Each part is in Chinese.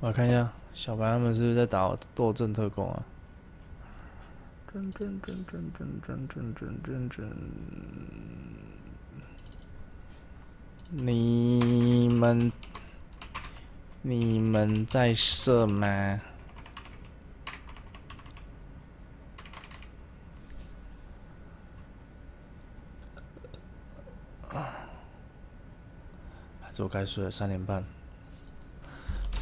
我看一下小白他们是不是在打斗阵特工啊？真真真真真真真真真，你们你们在射吗？还是我该睡了三点半。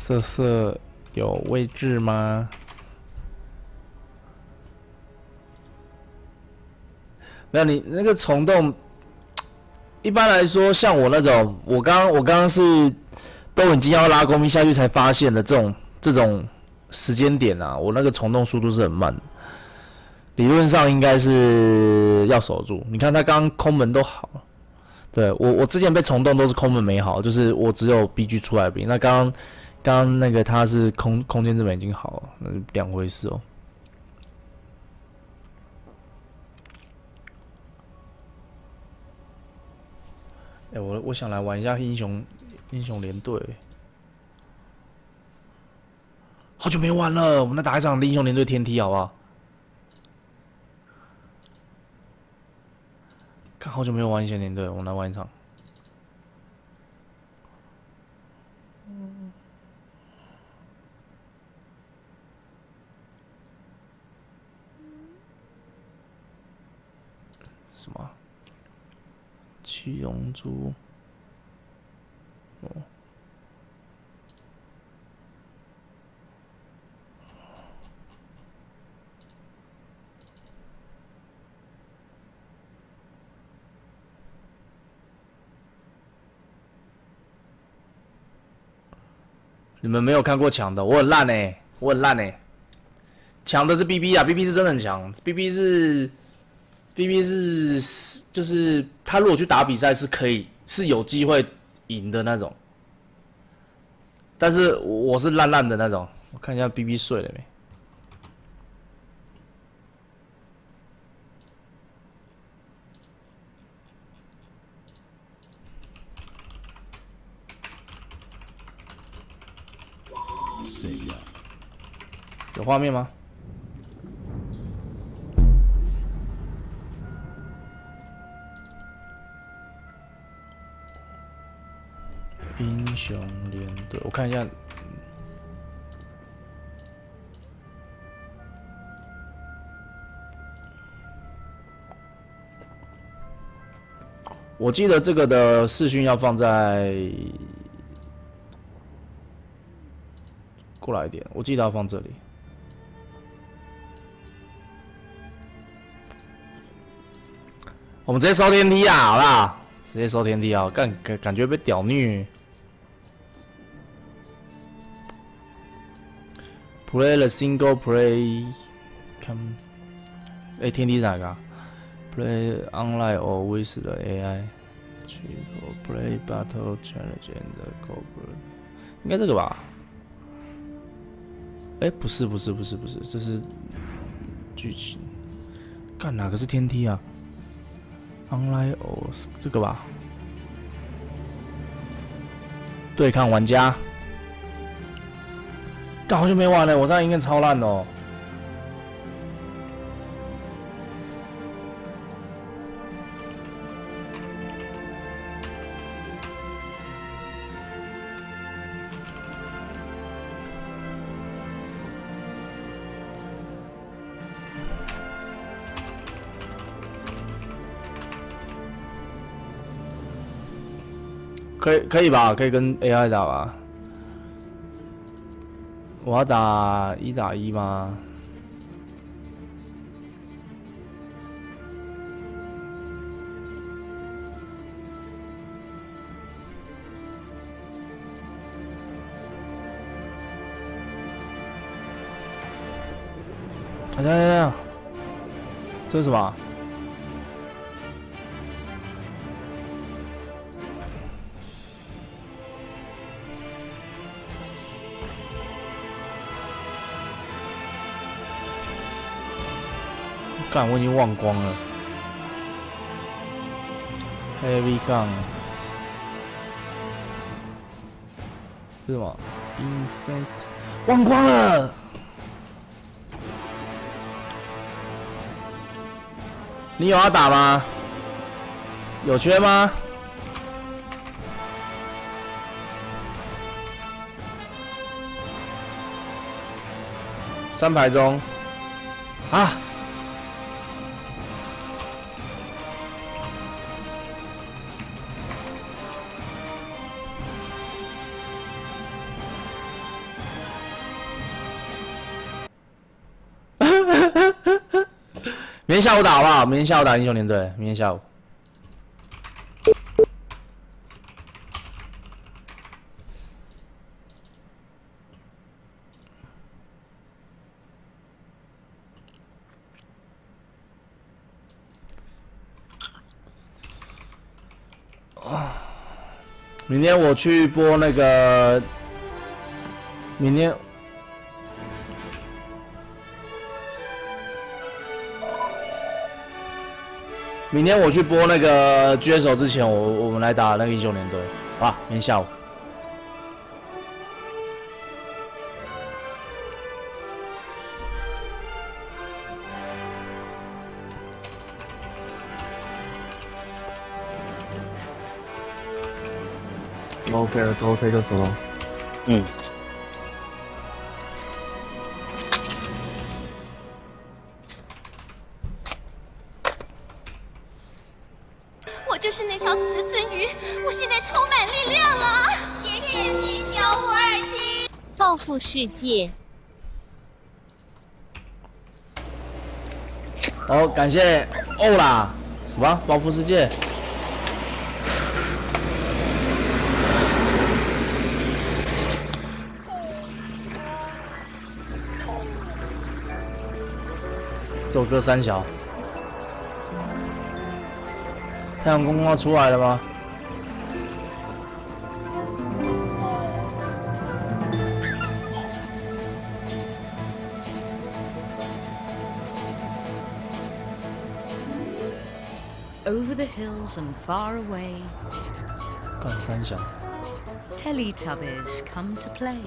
色色有位置吗？没有，你那个虫洞，一般来说，像我那种，我刚我刚刚是都已经要拉工兵下去才发现的这种这种时间点啊，我那个虫洞速度是很慢。理论上应该是要守住。你看他刚刚空门都好了，对我我之前被虫洞都是空门没好，就是我只有 B G 出来兵。那刚刚刚那个他是空空间这边已经好了，那是两回事哦。哎，我我想来玩一下英雄英雄联队，好久没玩了，我们来打一场英雄联队天梯好不好？看好久没有玩英雄联队，我们来玩一场。什么？七龙珠。哦。你们没有看过强的，我很烂哎，我很烂哎。强的是 B B 啊，B B 是真的很强，B B 是。B B 是就是他如果去打比赛是可以是有机会赢的那种，但是我是烂烂的那种。我看一下 B B 睡了没？谁呀？有画面吗？英雄联队，我看一下。我记得这个的视讯要放在过来一点，我记得要放这里。我们直接烧天梯啊，好啦，直接烧天梯啊，感感感觉被屌虐。Play the single play, come. 哎，天梯是哪个？Play online or with the AI. Play battle challenge and go. 应该这个吧？哎，不是，不是，不是，不是，这是剧情。干哪个是天梯啊？Online or 这个吧？对抗玩家。好久没玩了，我这应该超烂哦。可以可以吧？可以跟 AI 打吧？我要打一打一吗？等等等，这是什么？干，我已经忘光了。Heavy gun，是什么？Infest，忘光了。你有要打吗？有缺吗？三排中，啊！明天下午打好不好？明天下午打英雄联队，明天下午。明天我去播那个，明天。明天我去播那个狙手之前，我我们来打那个英雄联队，好吧？明天下午。OK 了，多 C 就走了。嗯。世界，好，感谢欧啦，什么？报复世界？这首歌三小，太阳公公要出来了吗？hills and far away. Teletubbies come to play.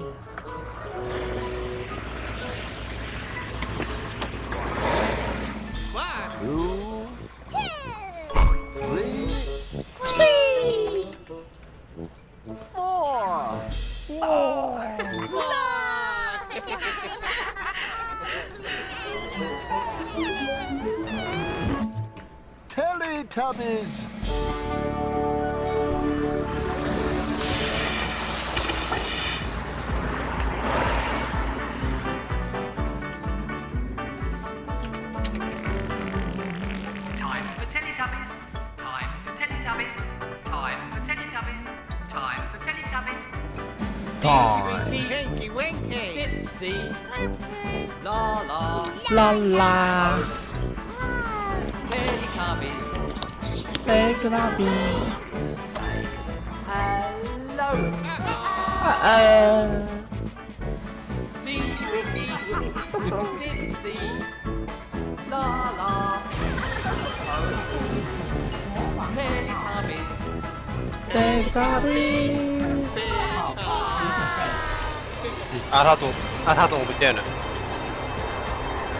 啊，他怎么？啊，他怎么不见了？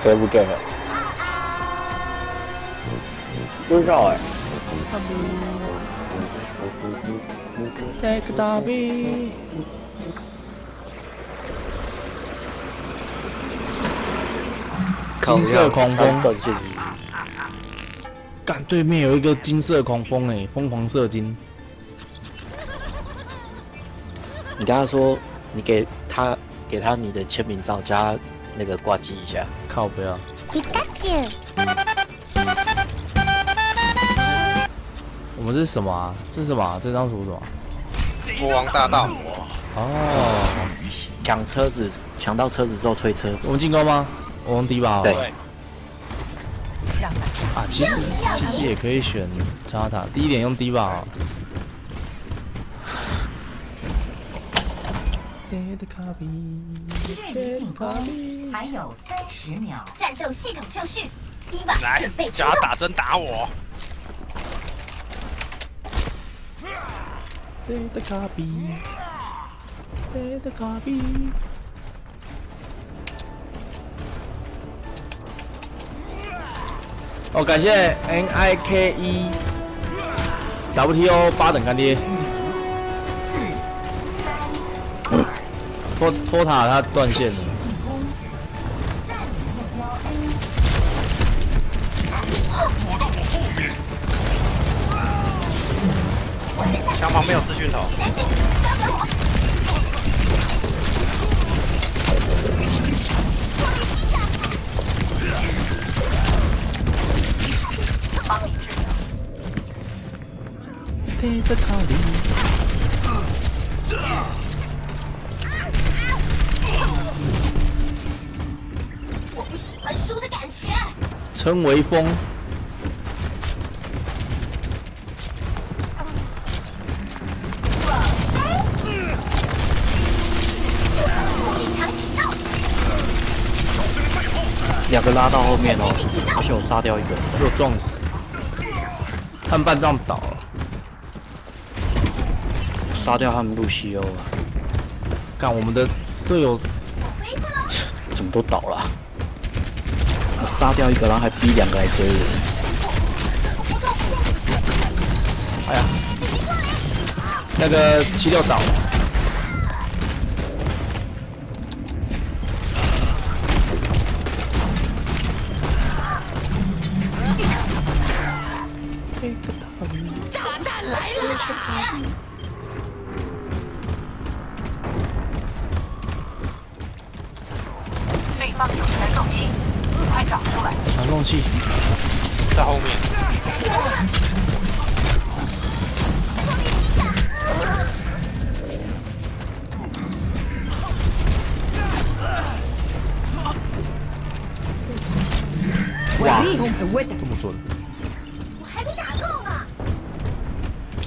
给不给了？不知道哎。Teletubbies。金色狂风，干对面有一个金色狂风哎，疯狂射精。你跟他说，你给他给他你的签名照，加那个挂机一下。靠不要。皮卡丘。我们是什么啊？这是什么？这张图什么？国王大道。哦。抢车子，抢到车子之后推车。我们进攻吗？我们低吧。对。啊，其实其实也可以选插塔。第一点用低吧。距离进攻还有三十秒，战斗系统就绪，低吧准备出动。打针打我。对的卡比。哦，感谢 N I K E W T O 八等干爹。拖拖塔他断线了，墙旁边有四讯头，我不喜欢输的感觉。称为风。两个拉到后面哦，而且我杀掉一个，被我撞死，他们半藏倒了，杀掉他们路西欧啊，干我们的队友怎么都倒了？我杀掉一个，然后还逼两个来追我。哎呀，那个七六倒了，输的感觉。对在后面。哇，这么准，我还没打够呢。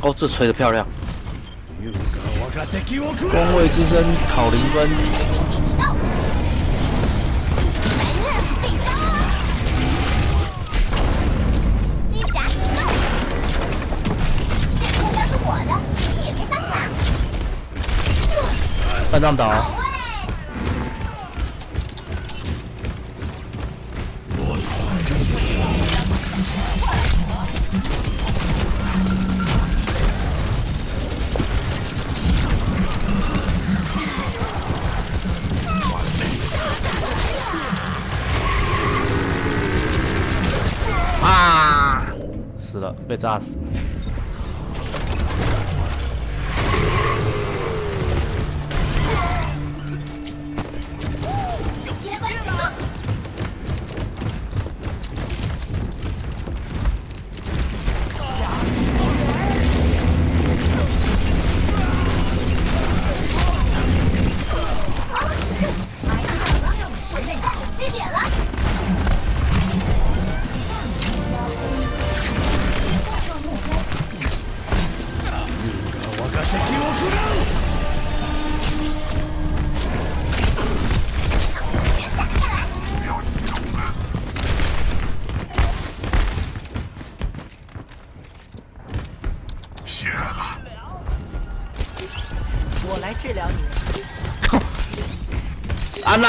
哦，这吹的漂亮，光位之声考零分，半藏倒，好位，啊，死了，被炸死。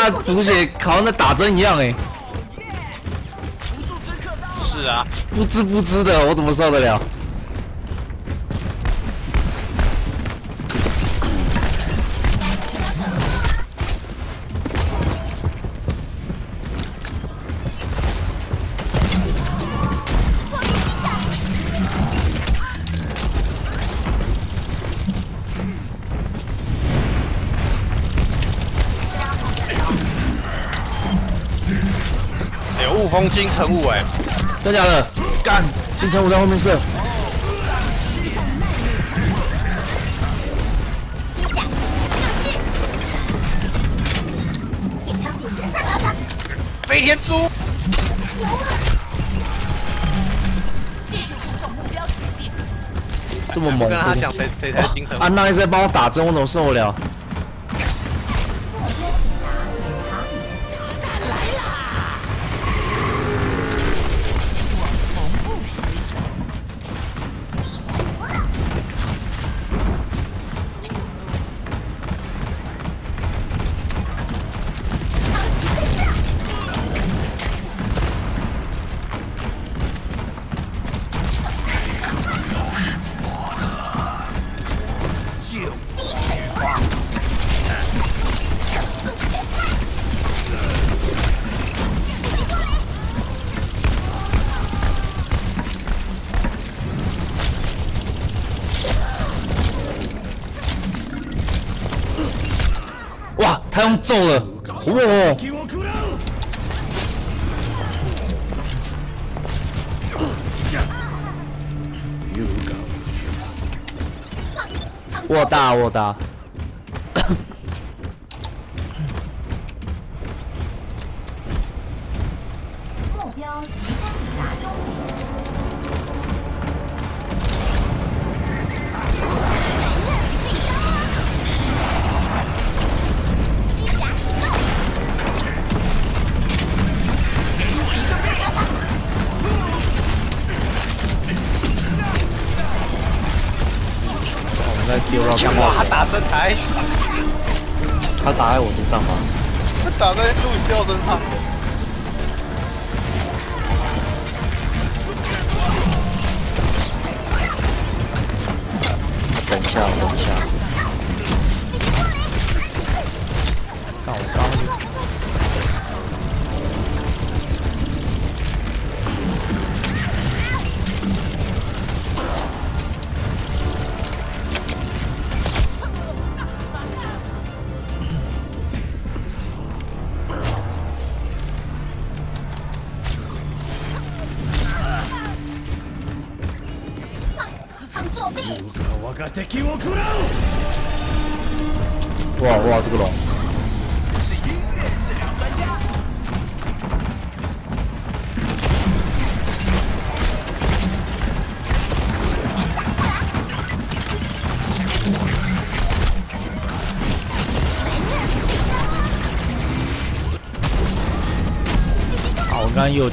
安娜补血好像在打针一样哎，是啊，不滋不滋的，我怎么受得了？有雾峰金城武哎，真假的？干，金城武在后面射，机甲点颜色。飞天猪，继续目标。这么猛不跟他讲谁谁才是金城武。安娜一直在帮我打针，我怎么受得了？好的。目标即将抵达中进攻啊机甲启动给我一个在地球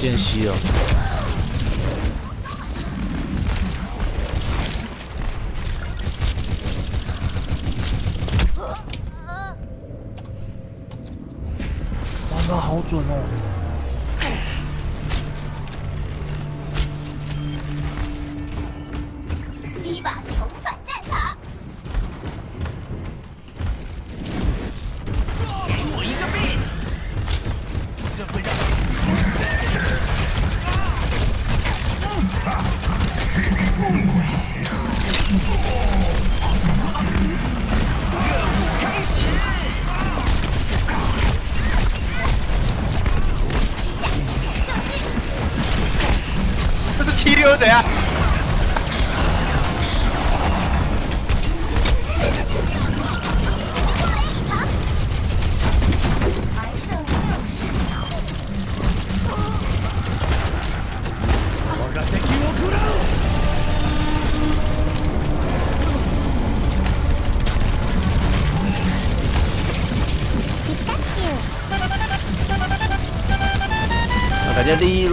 间隙了。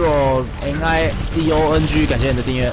有 NIDONG 感谢你的订阅。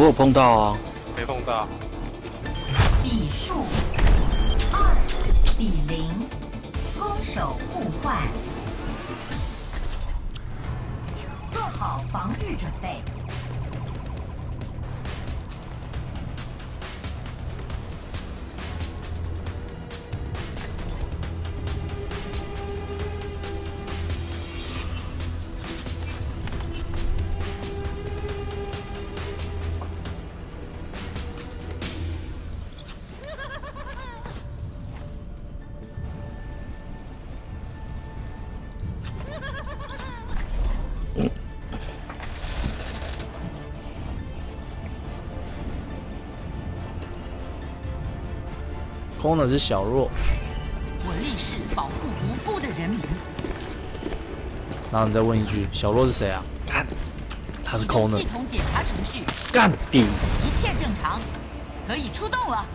我有碰到啊？没碰到。空的是小弱，我立誓保护无辜的人民。然后你再问一句，小弱是谁啊？干，他是空的系，统检查程序，干，B 一切正常，可以出动了。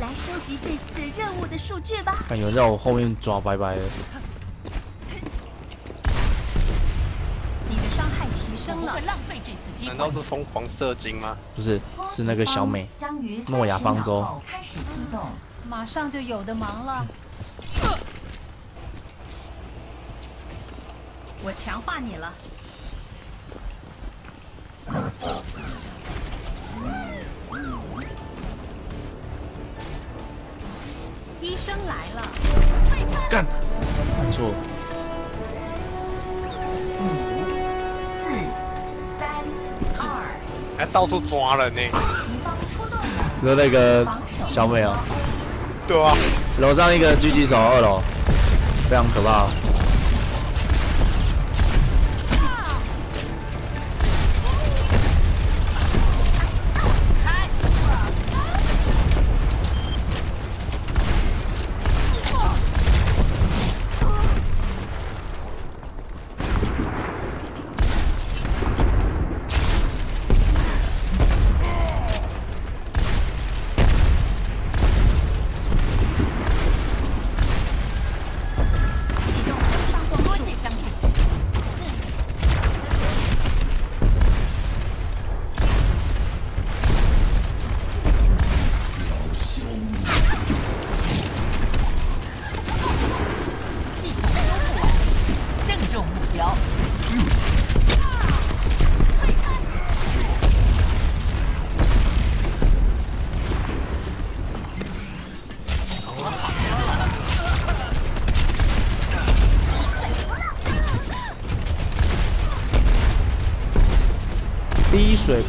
来收集这次任务的数据吧。看有人在我后面抓拜拜的，疯狂射精吗？不是，是那个小美，诺亚方舟30秒后开始行动。马上就有的忙了。我强化你了。处抓人呢。你说那个小美啊，对啊，楼上一个狙击手，二楼，非常可怕。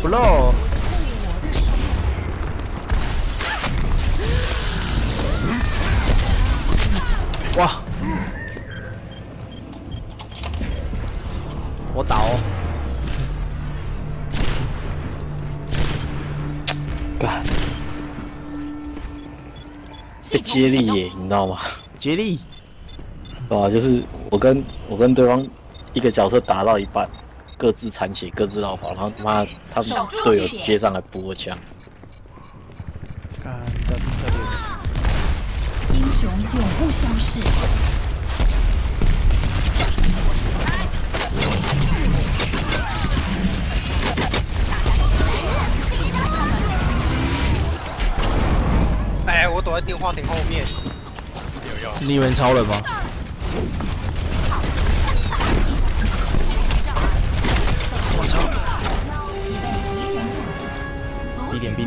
不漏。哇！我倒哦，干，被接力耶，你知道吗？接力，对啊，就是我跟我跟对方一个角色打到一半，各自残血，各自绕跑，然后他妈他们队友接上来补我枪，干的特别。英雄永不消逝。哎，我躲在电话亭后面。你以为超人吗？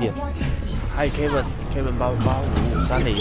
点，嗨 Kevin，Kevin 八八五五三零，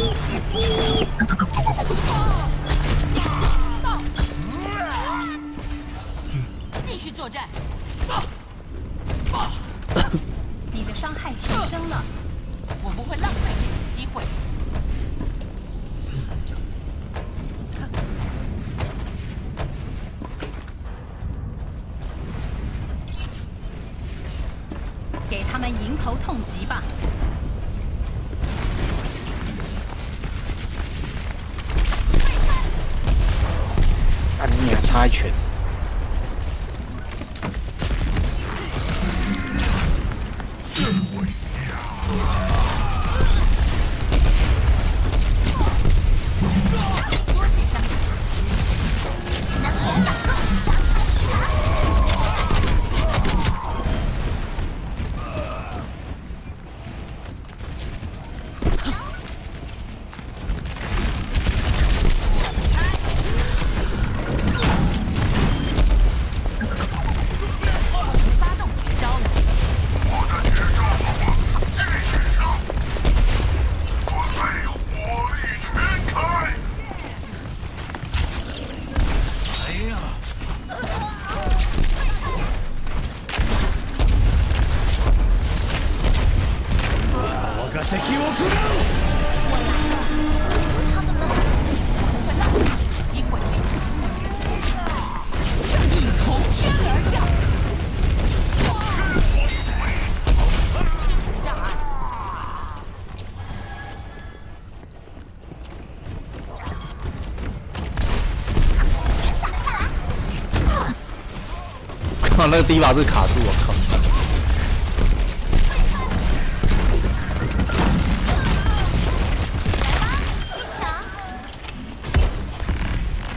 那个低把是卡住，我靠！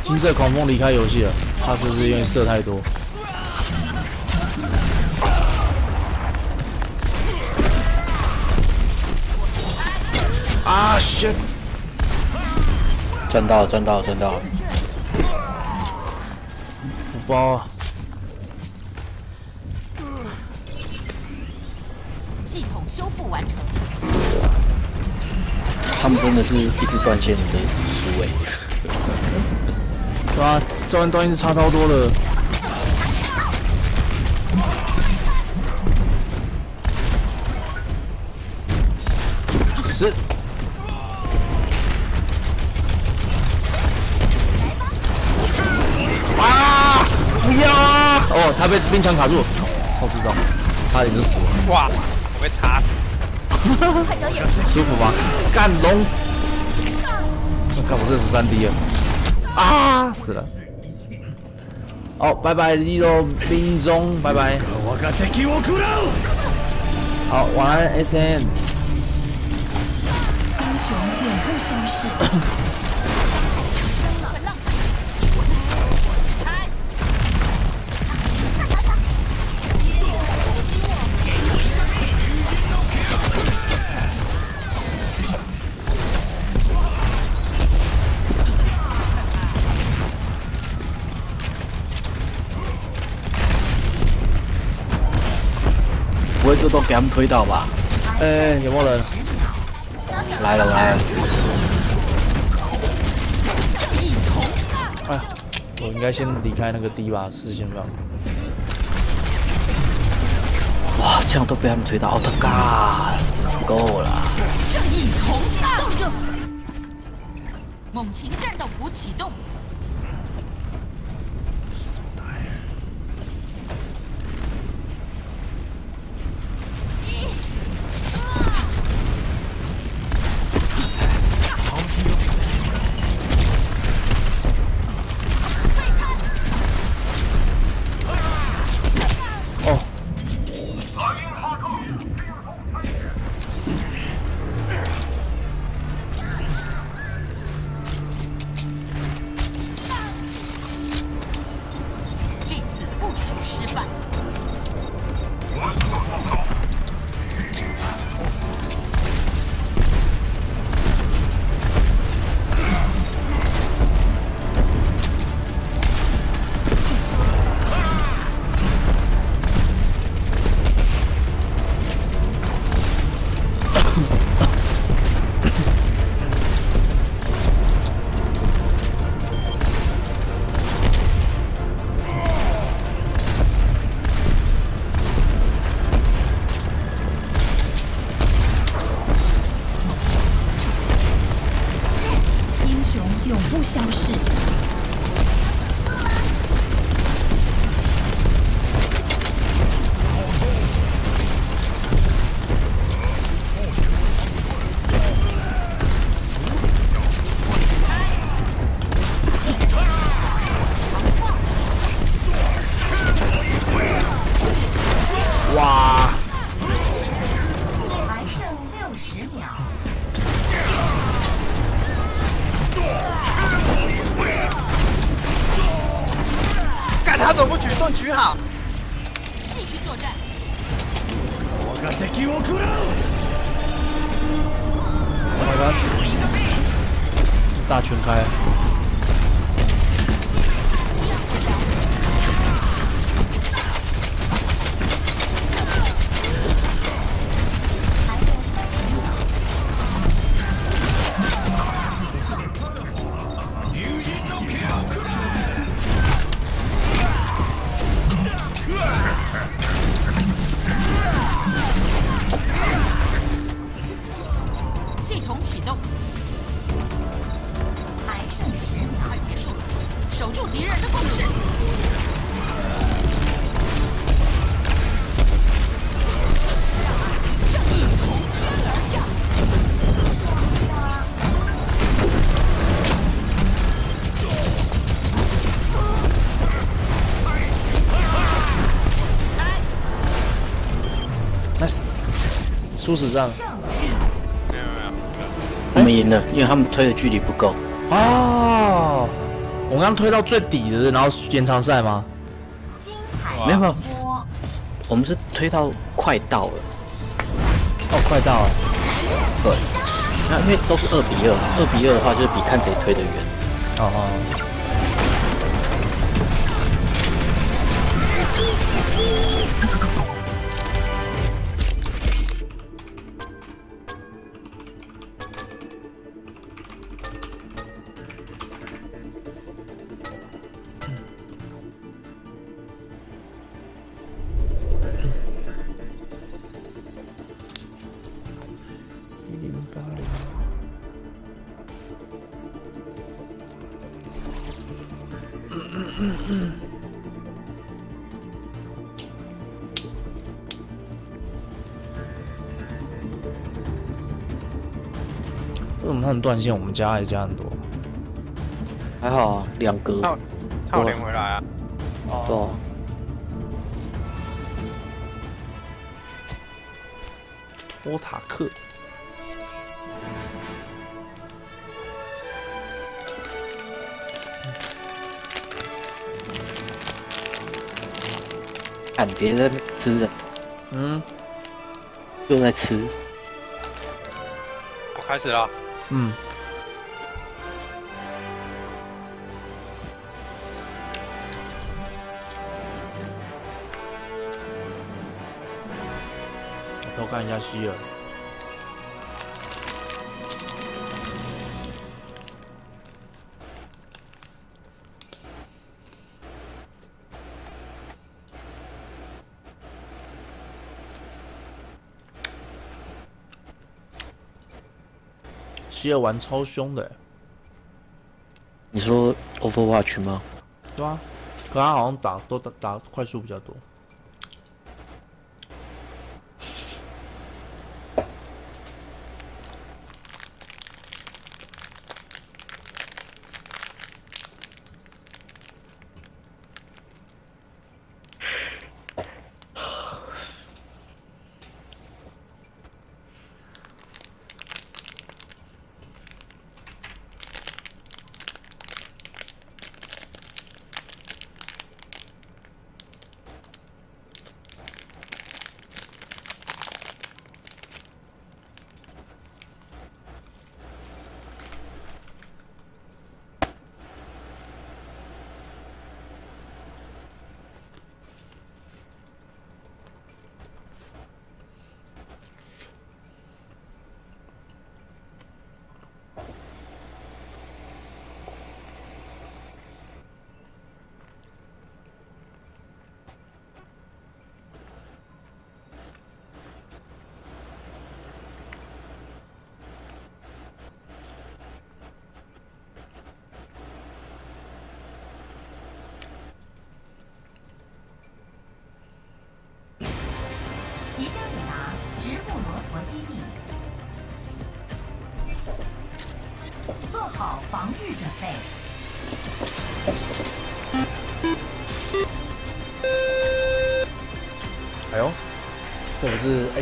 金色狂风离开游戏了，他是不是因为射太多？啊，shit！赚到，赚到，赚到！五包断线的思维。对啊，这完段一直差超多了。是。啊！不要啊！哦，他被冰墙卡住，超智障，差点就死了。哇！我被插死。舒服吗？干龙！我看我这十三滴了。啊！死了。好，拜拜，肌肉兵中，拜拜。好，晚安，SN。英雄永不消逝。给他们推倒吧？哎，有没有人？来了来了！哎，我应该先离开那个地吧，视线吧。哇，这样都被他们推倒，我的 God，够了！正义从动，猛禽战斗服启动。死战没有没有，我们赢了，因为他们推的距离不够。哦。我刚刚推到最底的，然后延长赛吗？精彩没有没有，我们是推到快到了，哦，快到了。对。那因为都是二比二，二比二的话就是比看谁推的远。哦哦。断线？我们加还加很多。还好啊，两格。他有他有连回来啊，对啊。托塔克，看别人吃的，嗯又在吃。我开始了，嗯，偷看一下希尔。希尔玩超凶的欸，你说 Overwatch 吗？对啊，可他好像打都打打快速比较多。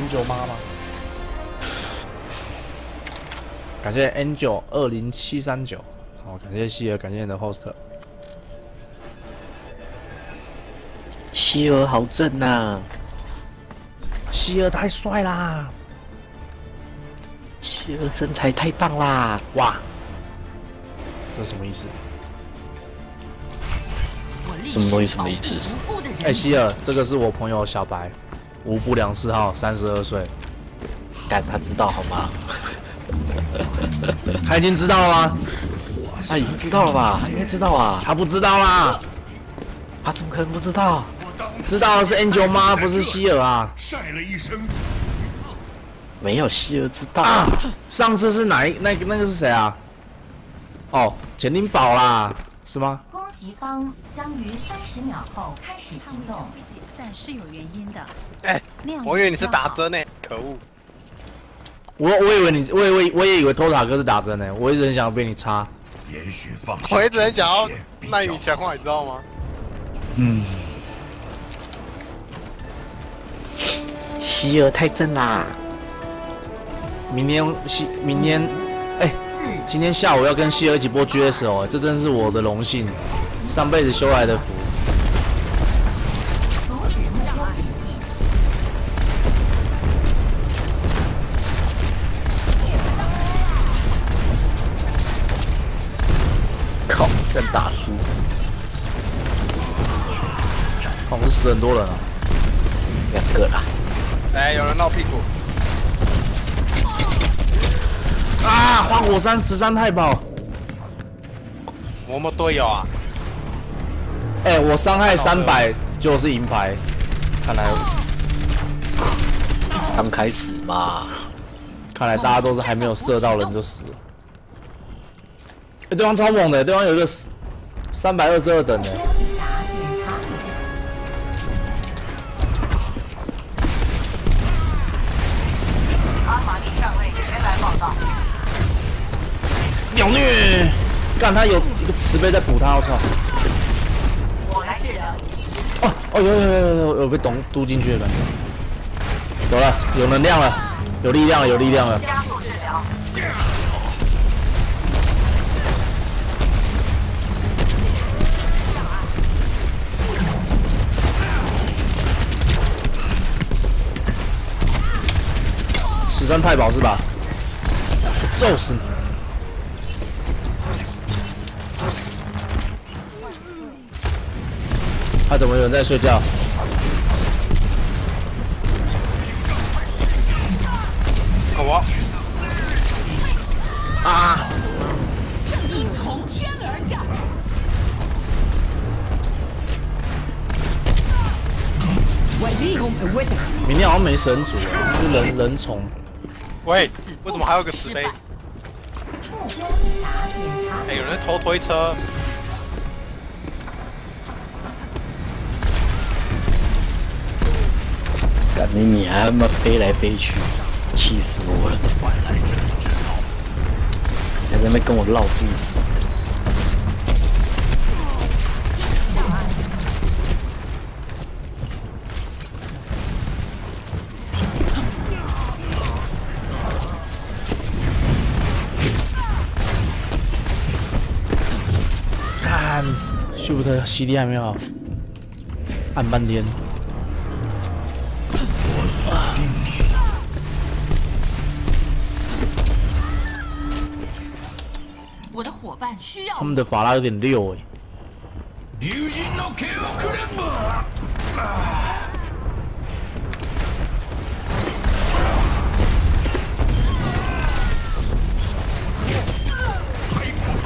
Angel 妈吗？感谢 Angel 二零七三九，好，感谢希尔，感谢你的 host。希尔好正呐、希尔太帅啦！希尔身材太棒啦！哇，这什么意思？什么东西什么意思？哎、希尔，这个是我朋友小白，无不良嗜好，三十二岁，但他知道好吗？他已经知道了吗？他已经知道了吧？他应该知道啊！他不知道啦，他怎么可能不知道？知道的是 Angel 妈，不是希尔啊！晒了一身没有希尔知道啊，上次是哪一那个那个是谁啊？哦，钱丁宝啦，是吗？攻击方将于三十秒后开始行动。但是有原因的。我以为你是打针呢，可恶！我我以为你，我以为我也以为托塔哥是打针呢，我一直很想被你插。也许放我一直很想要这些比耐较你强化，你知道吗？嗯，希尔太正啦！明天希明天，哎、今天下午要跟希尔一起播 GS 哦，这真是我的荣幸，上辈子修来的福。死很多人啊！两个啦。哎，有人闹屁股，啊，花果山十三太保，我们队友啊！哎、我伤害三百就是银牌，看来刚开始嘛，看来大家都是还没有射到人就死了。哎、对方超猛的，对方有一个三百二十二等的，秒虐！干他有一个慈悲在补他，我操！我来治疗。哦哦，有有有有有有被咚嘟进去的感觉，有了，有能量了，有力量了，有力量了。加速治疗。十三太保是吧？揍死你！他怎么有人在睡觉？我啊！正义从天而降。明天好像没神族啊，是人人虫。喂，为什么还有个石碑？目标抵达检查哎，点。有人偷推车，干你你还他妈飞来飞去，气死我了！还在那跟我绕住，看，旭不特 CD 还没有好，按半天。伴需要他们的法拉有点溜哎、竜神の毛をくれんば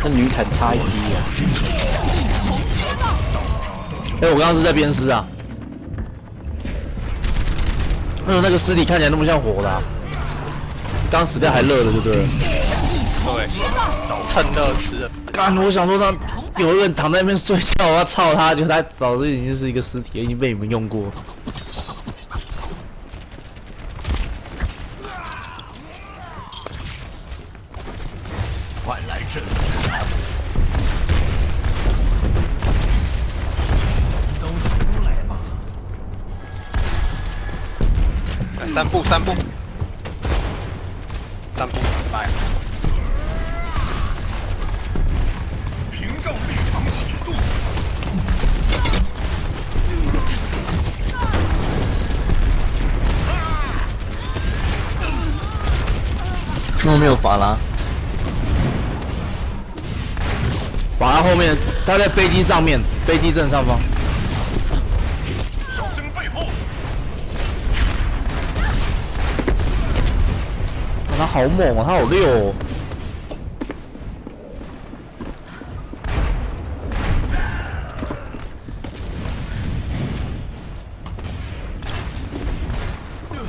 这女坦差一滴啊！哎、我刚刚是在鞭尸啊！为什么那个尸体看起来那么像火的、啊？刚死掉还热的，对不对了？ 对，趁热吃的。干，我想说他有一个人躺在那边睡觉，我要操他，就他早就已经是一个尸体了，已经被你们用过。快来这里！都出来吧！来三步，三步，三步，来，没有法拉？法拉后面，他在飞机上面，飞机正上方。小心背后！他好猛哦，他好溜哦。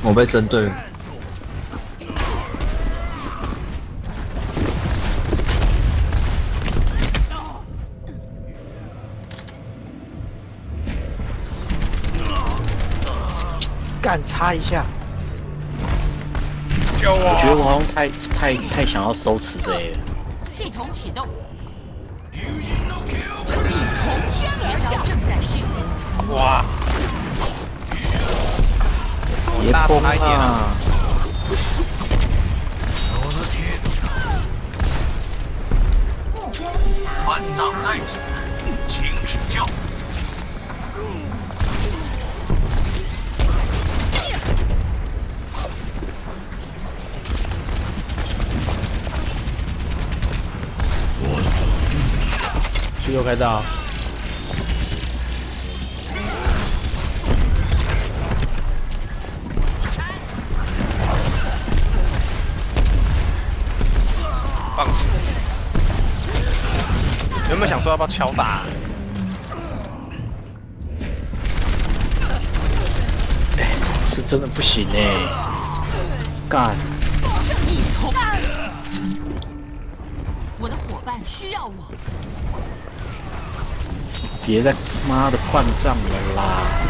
我被针对了。擦一下，我觉得我好像太太太想要收池这了。系统启动，正义从天而降，正在训练。哇！别崩啊！全体船长在此。需求开大，放弃。有没有想说要不要敲打？是真的不行哎、干，你从我的伙伴需要我。别再妈的换账了啦！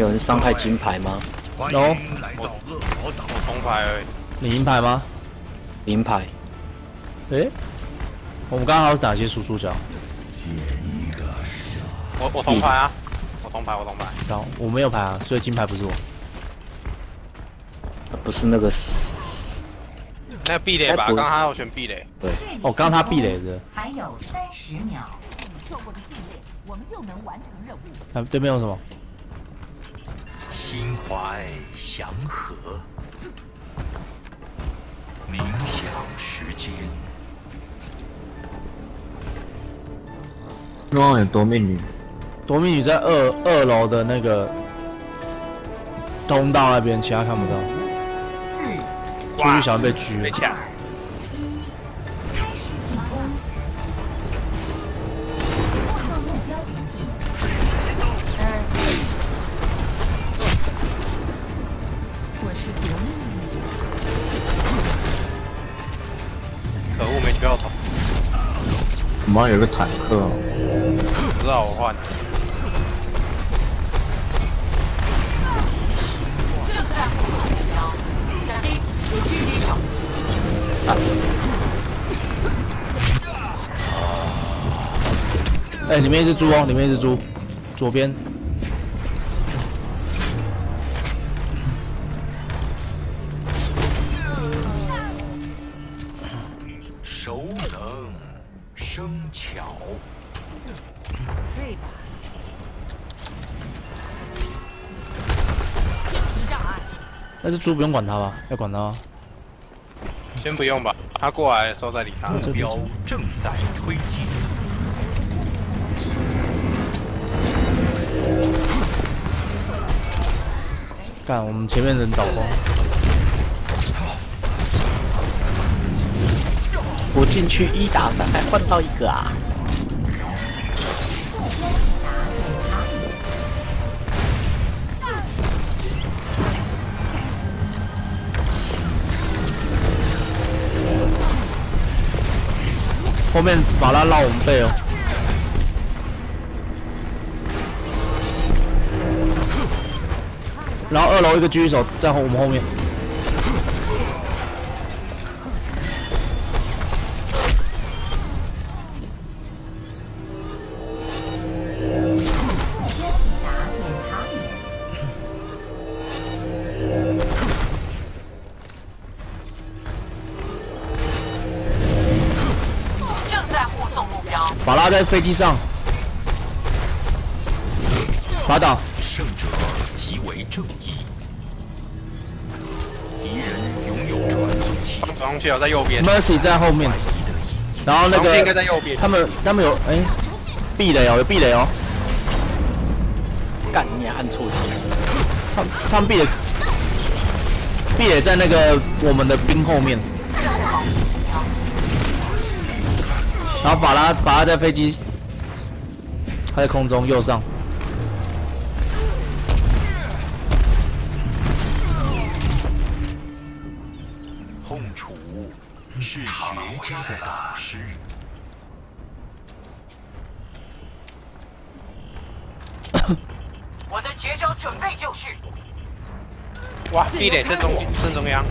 有人伤害金牌吗？欢有迎来到恶魔岛。我铜牌而已。你银牌吗？银牌，诶、我们刚刚还有哪些输出角？我我铜牌啊，我铜牌，我铜牌。然后我没有牌啊，所以金牌不是我。不是那个那个壁垒吧，刚刚他要选壁垒。对，哦，刚刚他避成功雷的，还有三十秒。错过的地列，我们又能完成任务。啊，对面有什么？心怀祥和，冥想时间。中央有夺命女，夺命女在二二楼的那个通道那边，其他看不到。四出去小心被狙了。被抢。我们有个坦克哦，不知道我换。小心有狙击手。哎、里面一只猪哦，里面一只猪，左边。那只猪不用管它吧？要管它吗？先不用吧，他过来的时候再理他。这目标正在推进。干，我们前面人倒光。我进去一打三还换到一个啊！后面法拉绕我们背哦。然后二楼一个狙击手在后我们后面。飞机上，滑倒。胜者即为正义。敌人拥有传送器。在右边。Mercy 在后面，然后那个在右边。他们他们有哎，壁垒哦，有壁垒哦，干你也按错键，他们他们壁垒壁垒在那个我们的兵后面，然后法拉法拉在飞机，他在空中右上，痛楚是绝佳的导师。我的绝招准备就绪。哇，壁垒正中正中央。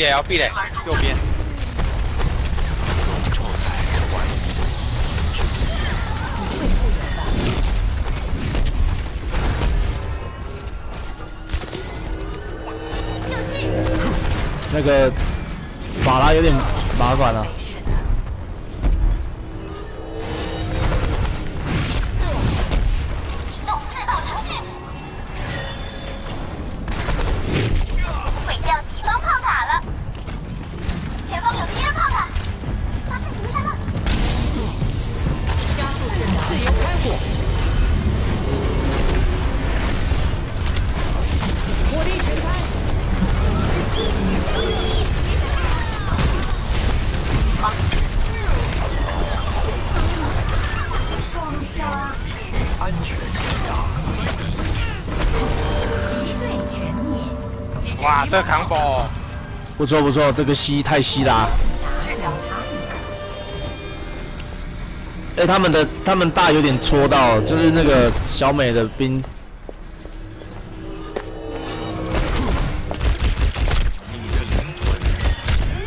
对，要避雷，右边。那个法拉有点麻烦了、这扛宝，不错不错，这个吸太吸啦、哎、他们的他们大有点戳到，就是那个小美的兵，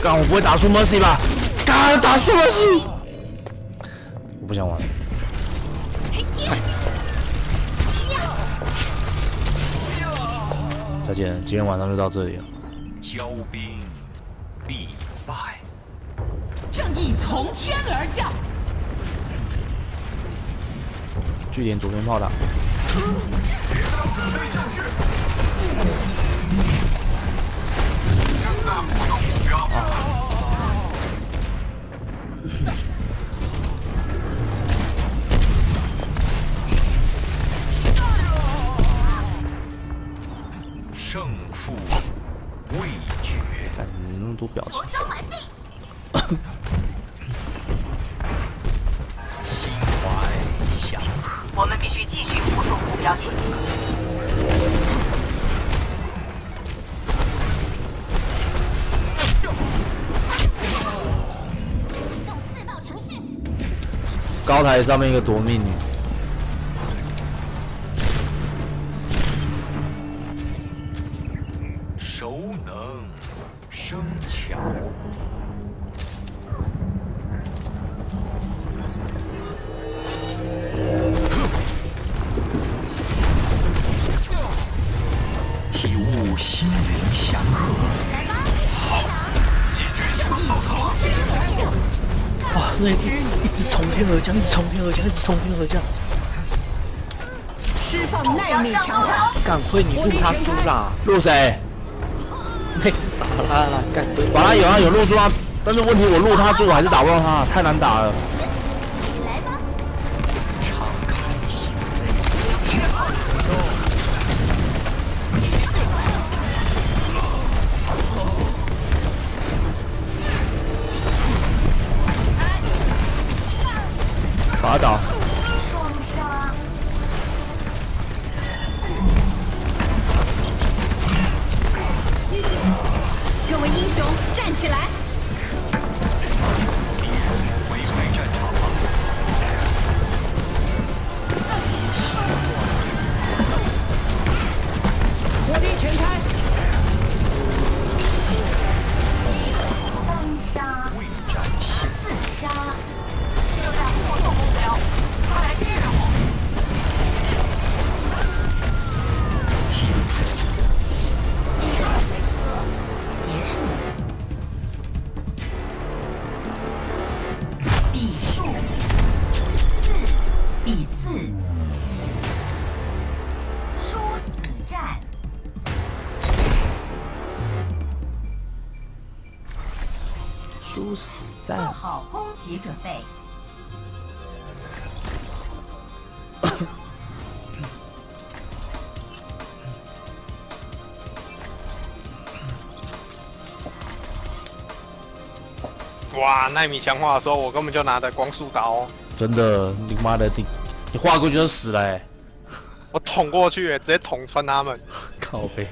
干我不会打输 Mercy 吧？干打输 Mercy，再见，今天晚上就到这里了。骄兵必败。正义从天而降！据点左边炮塔。胜台上面一个夺命女，天而降，一直从天而降。释放耐米强化，赶快你录他猪啦！录谁？那个打他了，干对把他有啊有录住啊，但是问题我录他猪我还是打不到他，太难打了。哇，纳米强化的时候，我根本就拿的光速刀，真的，你妈的，你你划过去就死了哎、我捅过去，直接捅穿他们。靠背。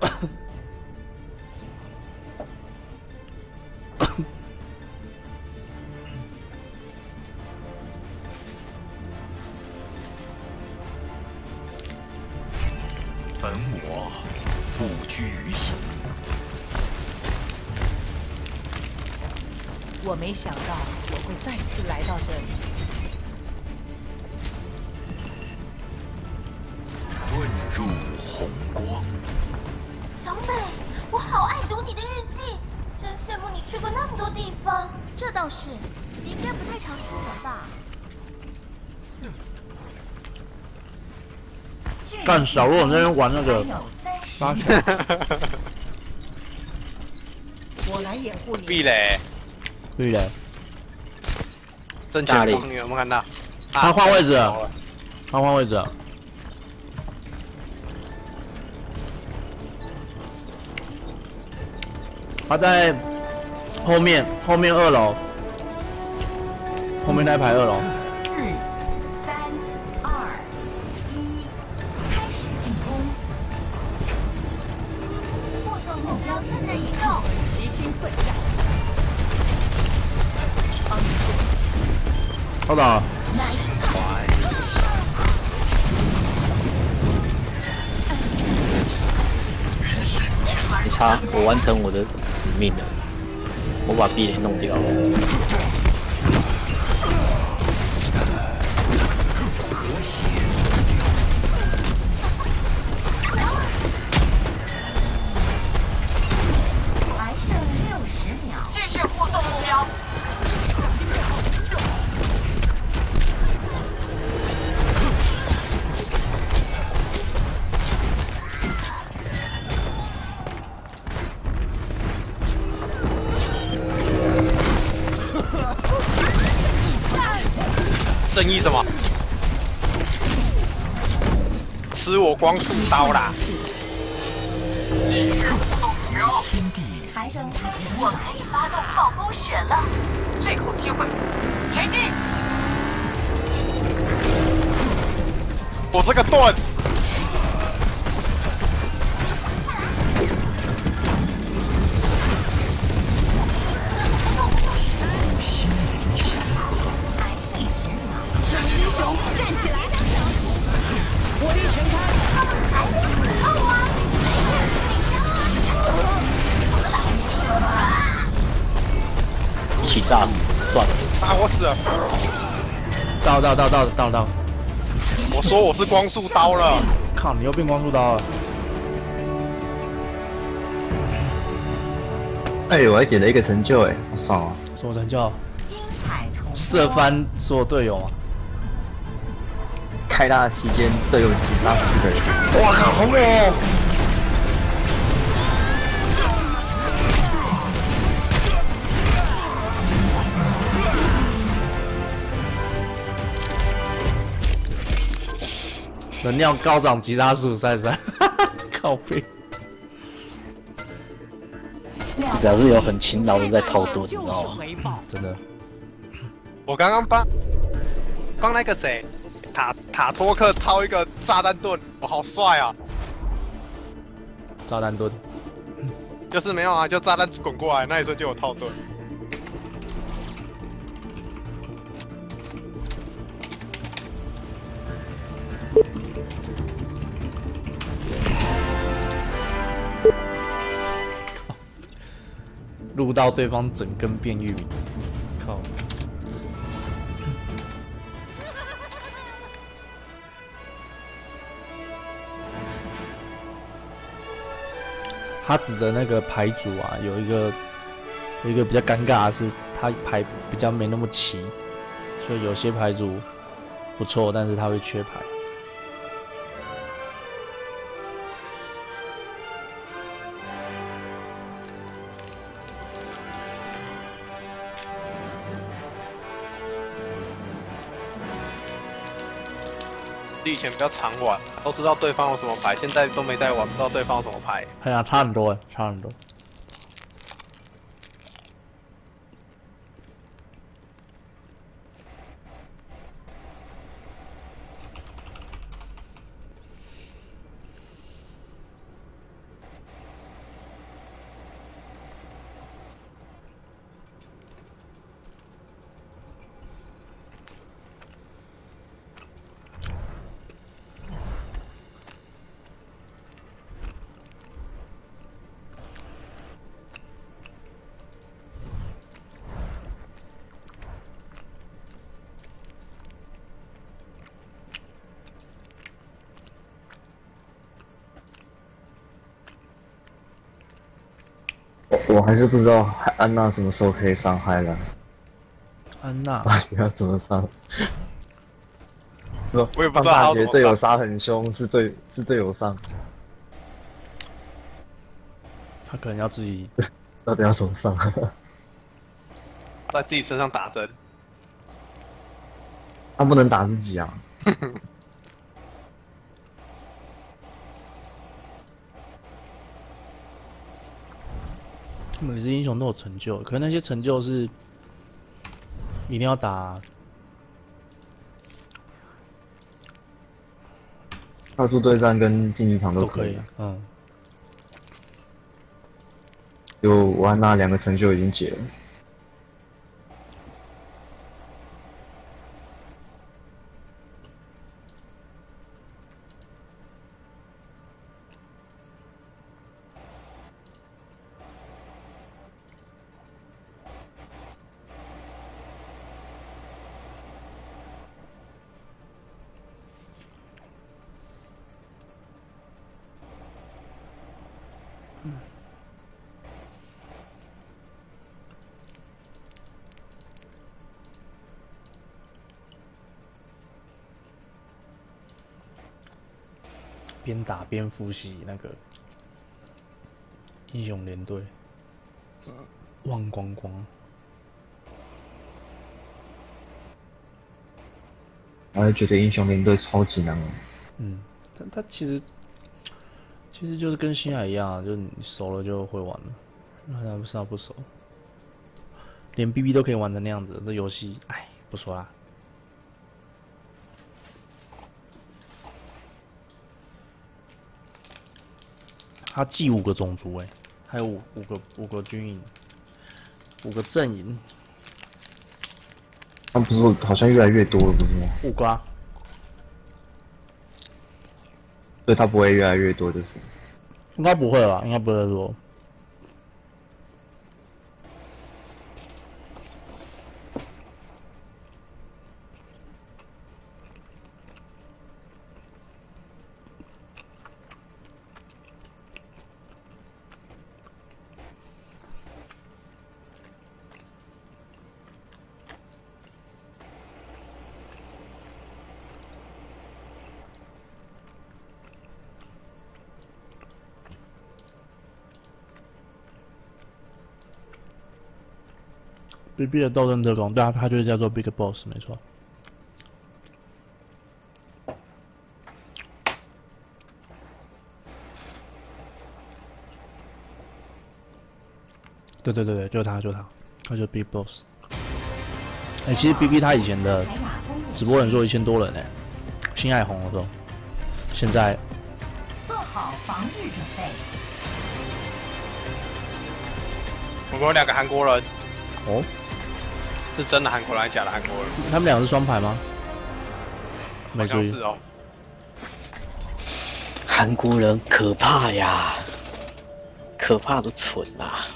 本我不拘于形，我没想到我会再次来到这里。混入红光。小美，我好爱读你的日记，真羡慕你去过那么多地方。这倒是，你应该不太常出门吧？干小洛，我那边玩那个有三十 我来掩护你。壁垒，对的，正前方你有没有看到？他换位置他换位置。他在后面，后面二楼，后面那排二楼。完成我的使命了，我把壁垒弄掉了。光束到到到到！我说我是光速刀了，靠！你又变光速刀了。哎呦，我还捡了一个成就，哎，好爽啊！什么成就？精彩！射翻所有队友吗？开大期间队友击杀四个人。哇靠！好牛！能量高涨，击杀数三三，靠背。表示有很勤劳的在偷盾，你知道吗？真的。我刚刚帮帮那个谁塔塔托克掏一个炸弹盾，我好帅啊！炸弹盾就是没有啊，就炸弹滚过来那一瞬就有套盾。录到对方整根变玉米，靠！哈子的那个牌组啊，有一个有一个比较尴尬的是，他牌比较没那么齐，所以有些牌组不错，但是他会缺牌。以前比较常玩，都知道对方有什么牌，现在都没在玩，不知道对方有什么牌。哎呀，差很多，差很多。我还是不知道安娜什么时候可以伤害了。安娜，你要怎么伤？不，我也不知道他大学队友杀很凶，是队是队友伤，他可能要自己 到底要怎么伤？在自己身上打针。他不能打自己啊！每只英雄都有成就，可是那些成就是一定要打到处对战跟竞技场都可以都可以。。嗯，就我安娜两个成就已经解了。边复习那个英雄联队，忘光光。我还觉得英雄联队超级难玩。嗯，但他其实其实就是跟星海一样啊，就是你熟了就会玩了，那他不是他不熟，连 BB 都可以玩成那样子，这游戏，哎，不说啦。他记五个种族哎、还有五五个五个军营，五个阵营，他不是好像越来越多了，不是吗？五个啊，所以他不会越来越多，就是。应该不会吧？应该不会说。B B 的斗争特工，对啊，他就是叫做 Big Boss，没错。对对对对，就是他，就是他，他就是 Big Boss。哎、其实 B B 他以前的直播人数一千多人呢、新爱红的时候，现在做好防御准备。我们有两个韩国人，哦，是真的韩国人还是假的韩国人？他们两个是双排吗？没好注意像是哦。韩国人可怕呀，可怕的蠢啊！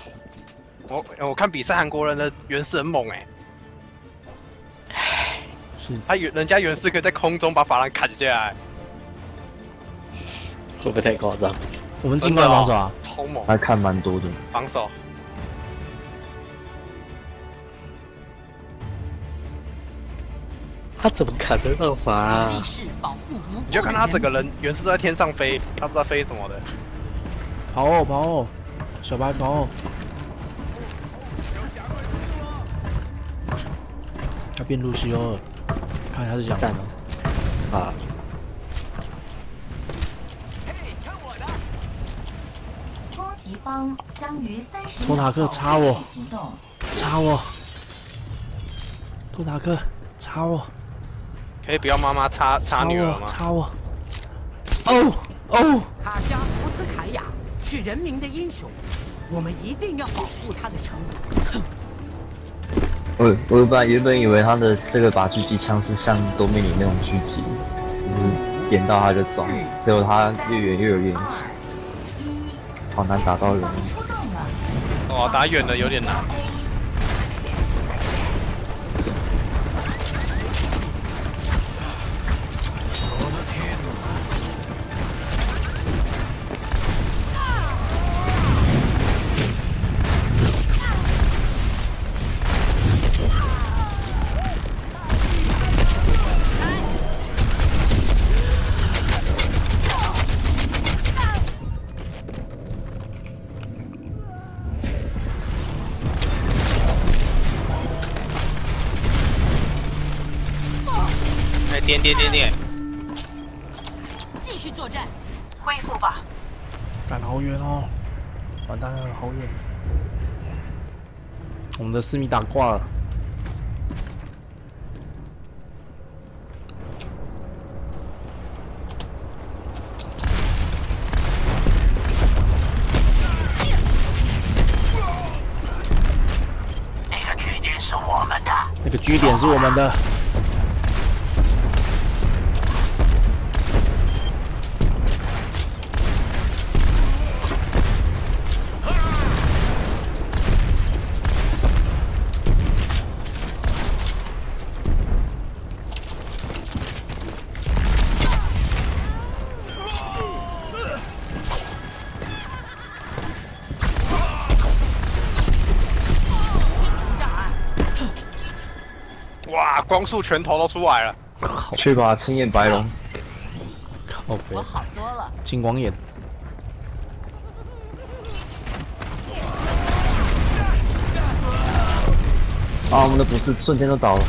我我看比赛韩国人的原式很猛哎，是他原人家原式可以在空中把法兰砍下来，会不会太夸张？我们进攻防守啊，超猛，还看蛮多的。防守。他怎么砍得到法、啊？你就看他整个人原是都在天上飞，他不知道飞什么的。跑哦跑哦，小白跑哦。他变路西欧了，看他是想干嘛？啊！攻击方将于三十托塔克插我行动。插我！托塔克插我！可以不要妈妈插插女儿吗？插我！哦哦！卡加福斯凯亚是人民的英雄，我们一定要保护他的城堡。我我本来原本以为他的这个把狙击枪是像多米尼那种狙击，就是点到他就中，结果他越远越有远死，好难打到人。哦，打远了有点难。点点点点，继续作战，恢复吧。干好远哦！完蛋了，好远！我们的思密达挂了。那个据点是我们的。光速拳头都出来了。去吧，青眼白龙。靠背我好多了。金光眼。啊，我们的不是瞬间都倒了。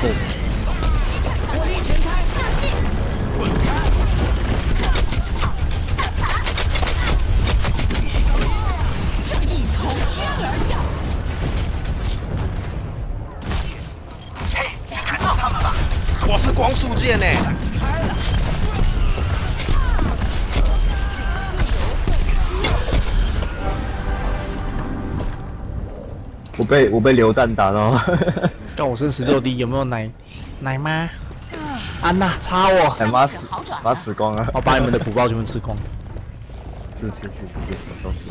背啊，干这是火力全开，正信正义从天而降。嘿，你看到他们了？我是光速剑呢。我被我被刘战打到，干我剩十六滴，有没有奶奶妈？安娜插我！奶妈死妈死光了！我把你们的补包全部吃光。是是是是，我都是。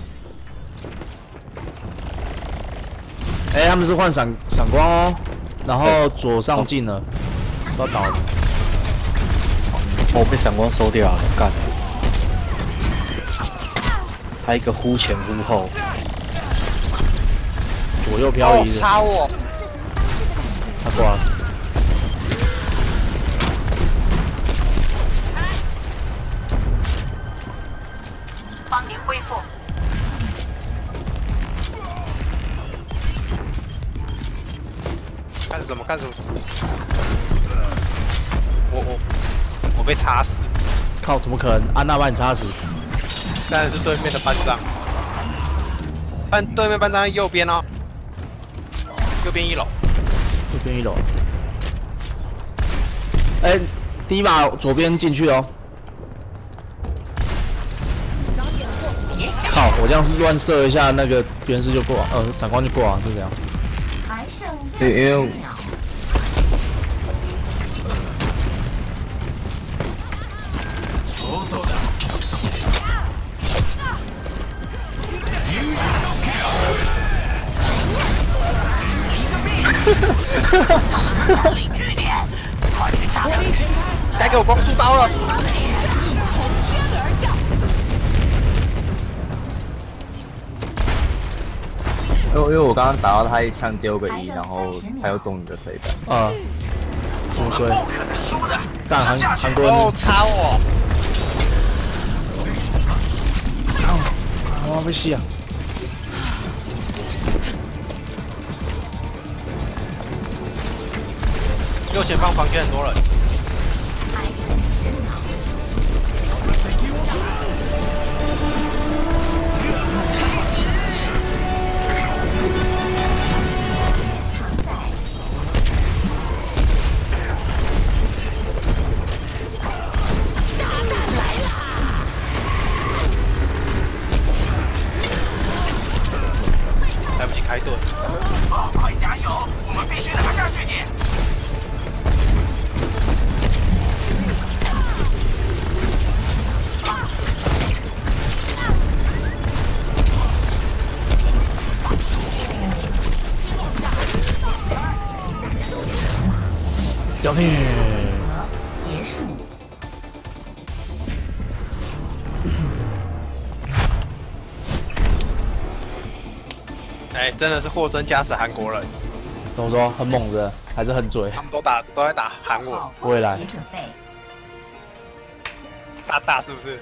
哎、他们是换闪闪光哦，然后左上进了，都要倒了。哦，被闪光收掉了，干！还有一个忽前忽后，左右漂哦移，的，插我，插死，靠，怎么可能？安娜把你插死，当然是对面的班长，班对面班长在右边哦，右边一楼，右边一楼。哎、第一把左边进去哦。靠！我这样是乱射一下，那个原石就过，呃，闪光就过啊，就这样。该给我光速刀了。因为因为我刚刚打到他一枪丢个一，然后他又中你的飞弹。啊，不衰，干韩韩国人，哦，插我！哇被吸啊！前方房间很多人，结束。哎，真的是货真价实韩国人，怎么说？很猛的，还是很嘴？他们都打都在打韩文，未来请准备。大大是不是？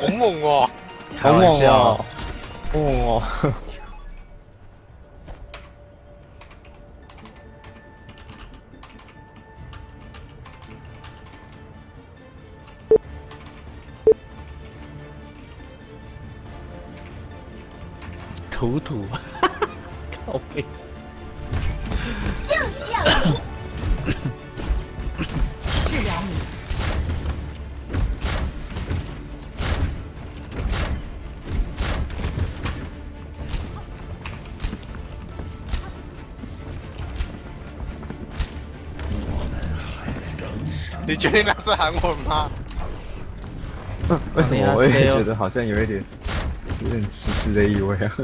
好猛哦！开玩笑好猛哦！是韩文吗？为什么我也觉得好像有一点有点歧视的意味啊？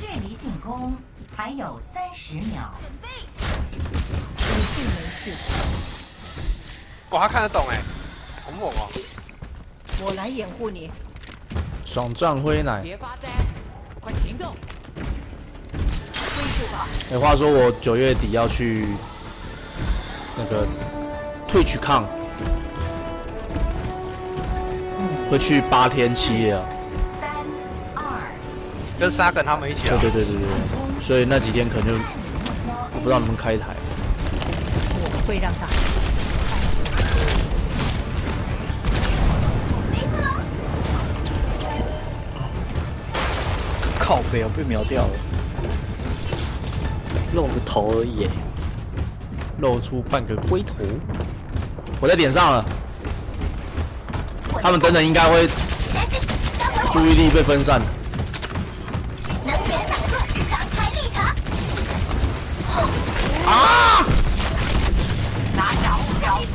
距离进攻还有三十秒。哇，他看得懂哎，好猛哦！我来掩护你，爽赚灰奶。别发呆，快行动！恢复吧，哎、话说我九月底要去那个退去抗，会去八天七夜啊。三二跟沙梗他们一起啊对。对对对对，所以那几天可能就我不知道能不能开台。我会让大家靠背啊，被秒掉了，露个头而已耶。露出半个龟头。我在点上了，他们等等应该会注意力被分散。能源打断，展开立场。啊！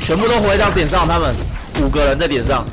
全部都回到点上，他们五个人在点上。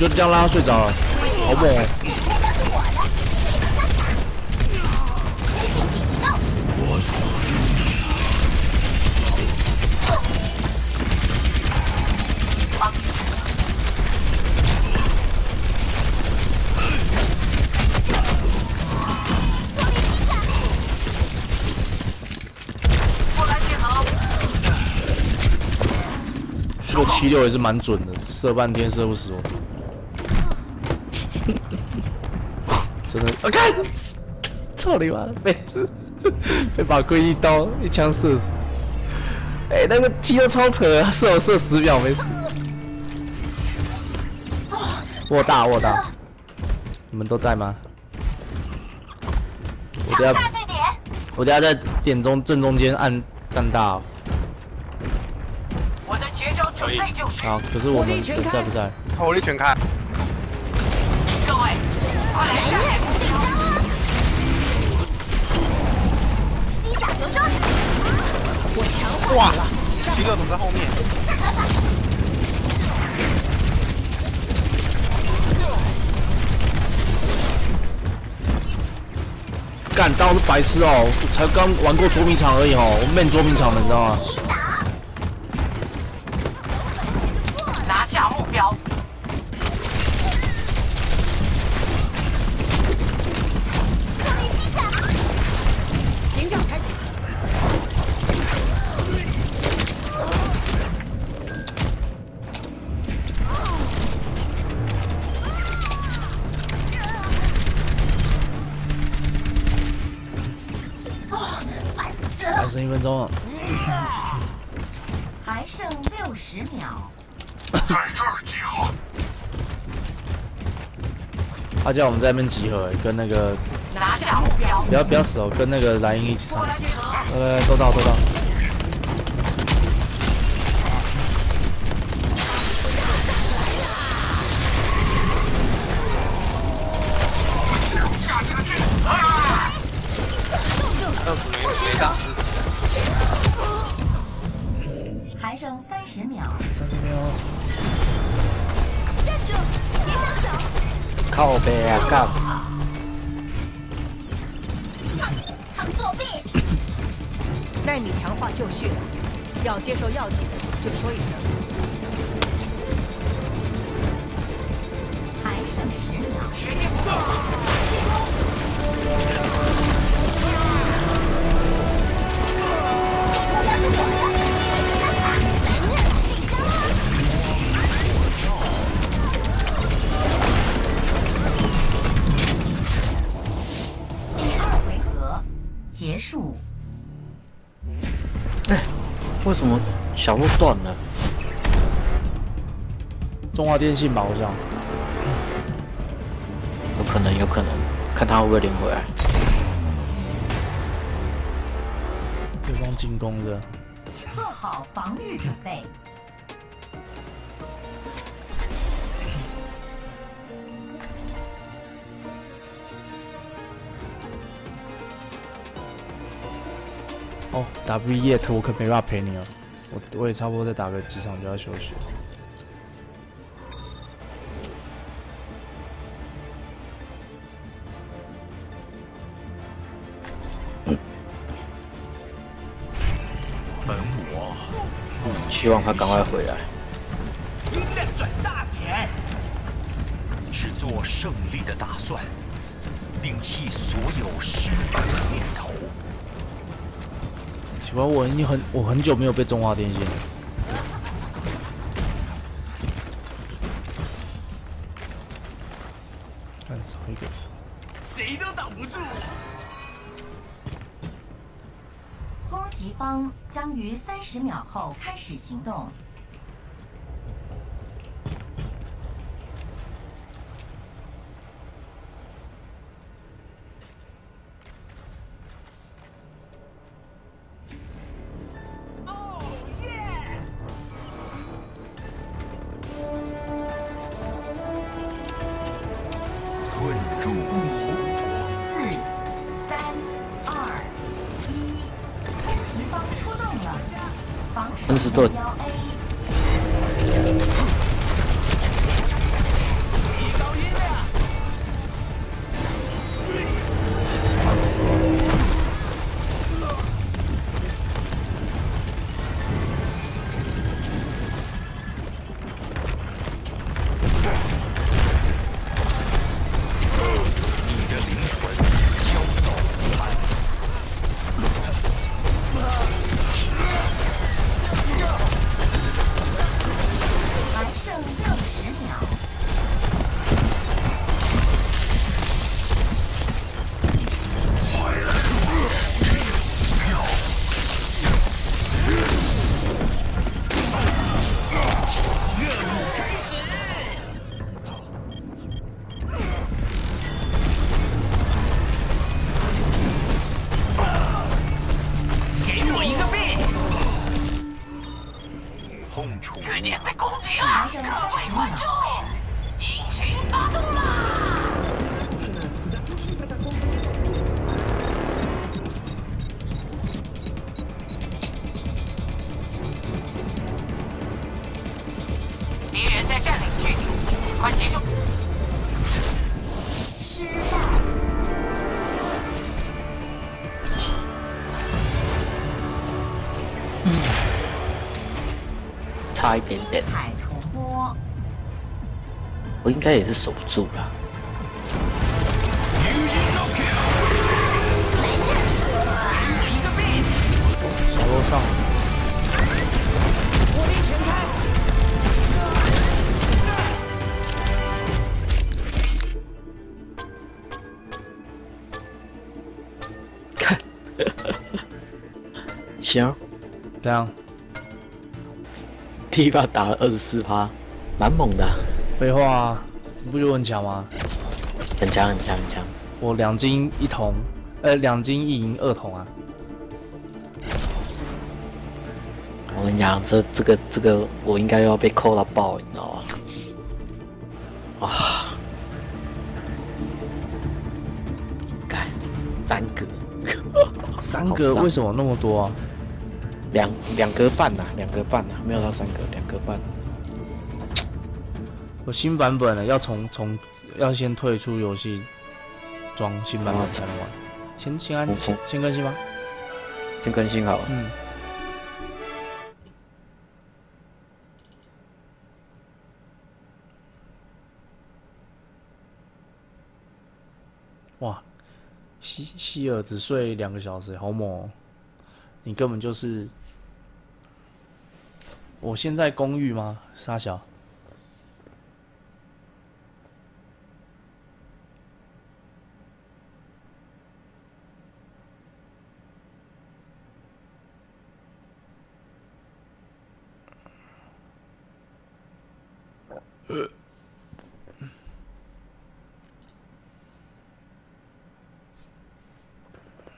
就这样拉他睡着了，好猛我的，立马杀卡。进行行动。我锁这个七六也是蛮准的，射半天射不死我。我看，操你妈的，被 被把龟一刀一枪射死。哎、那个七六超扯，射我射十秒没死。我大我大，你们都在吗？我等下大对点，我等下在点中正中间按蛋大、哦。我的绝招准备就绪。好，可是我们人在不在？火力全开，哇，七六躲在后面？干，当我是白痴哦，才刚玩过捉迷藏而已哦，我们捉迷藏的，你知道吗？我们在那边集合，跟那个拿下目标。不要不要死哦，跟那个蓝鹰一起上。来来来，都到都到。就说一声。还剩十秒。时间不够。目标是我的，立马杀卡。来人，紧张啊！第二回合结束。哎为什么小路断了？中华电信吧，好像。有可能，有可能，看他会不会连回来。对方进攻的，做好防御准备。哦，W yet 我可没办法陪你哦，我我也差不多再打个几场就要休息。本我希望他赶快回来。量转大点，只做胜利的打算，摒弃所有失败的念头。奇怪，我已经很我很久没有被中华电信了。看少一个。谁都挡不住。攻击方将于三十秒后开始行动。差一点点。我应该也是守不住啦。第一把打了二十四发，蛮猛的啊，废话啊，你不觉得我很强吗？很强很强很强。我两金一铜，呃，两金一银二铜啊。我跟你讲，这这个这个，我应该要被扣到爆，你知道吗？啊！看，三个，三个为什么那么多啊？两两格半呐、两格半呐、没有到三格，两格半。我新版本的，要从从要先退出游戏，装新版本才能玩。先先安先先更新吗？先更新好了。嗯。哇，希希尔只睡两个小时，好猛哦！你根本就是……我现在公寓吗？沙小。呃，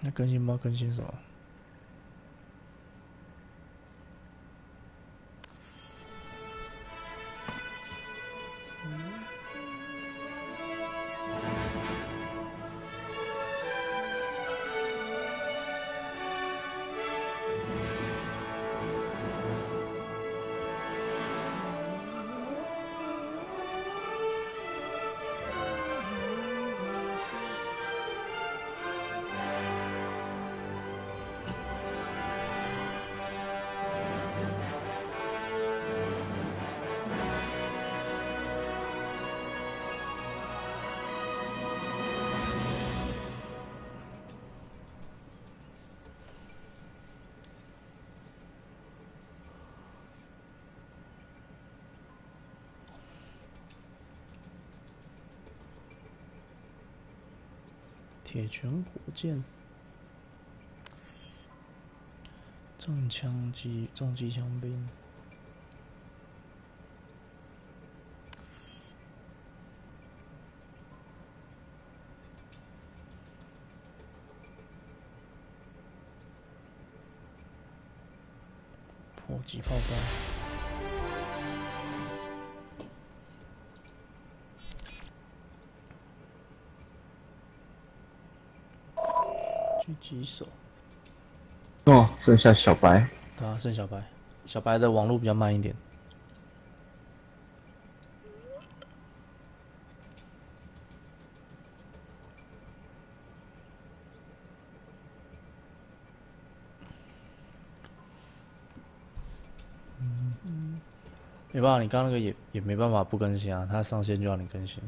那更新吗？更新什么？铁拳火箭，重枪机重机枪兵，迫击炮弹。狙击手，哦，剩下小白，对啊，剩小白，小白的网络比较慢一点。嗯，没办法，你刚刚那个也也没办法不更新啊，他上线就让你更新。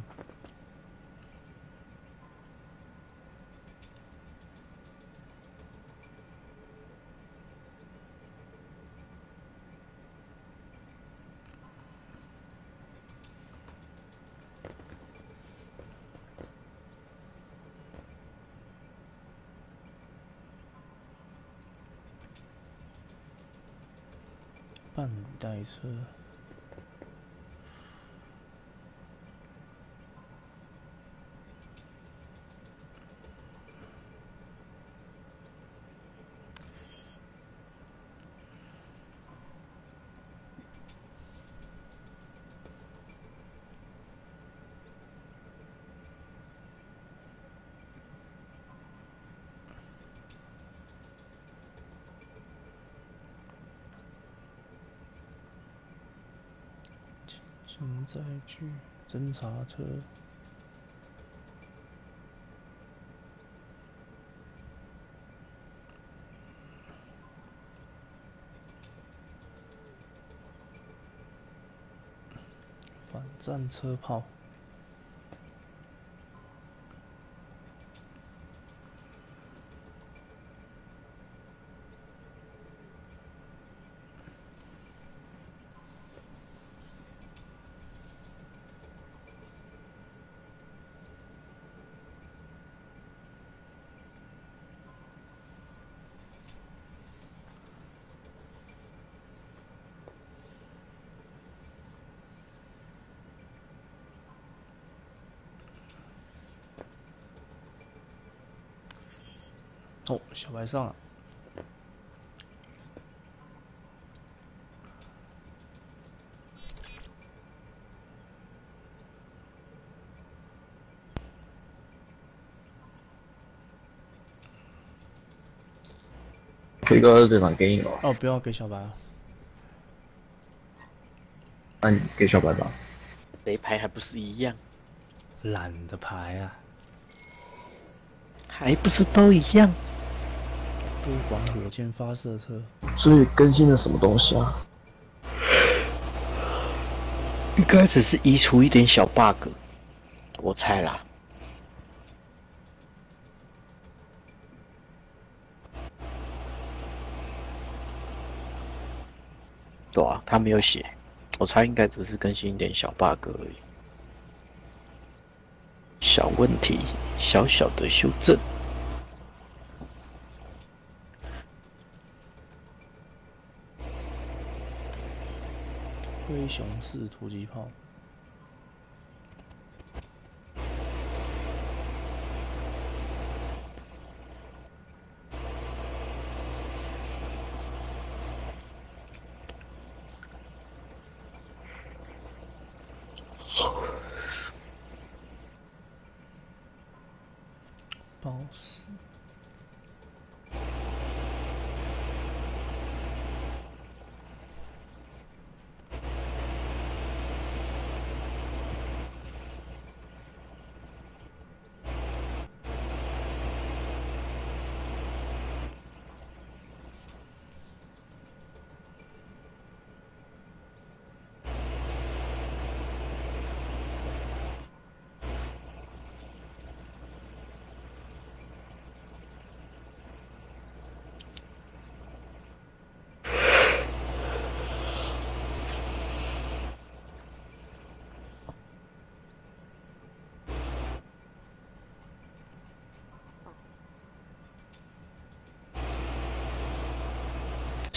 nice. Uh. 具，侦察车，反战车炮。哦，小白上了。推高二队长给你了，哦，不要给小白了。那你给小白吧。谁牌还不是一样？懒得排啊，还不是都一样？多管火箭发射车，所以更新了什么东西啊？应该只是移除一点小 bug，我猜啦。对啊，他没有写，我猜应该只是更新一点小 bug 而已，小问题，小小的修正。熊式突击炮，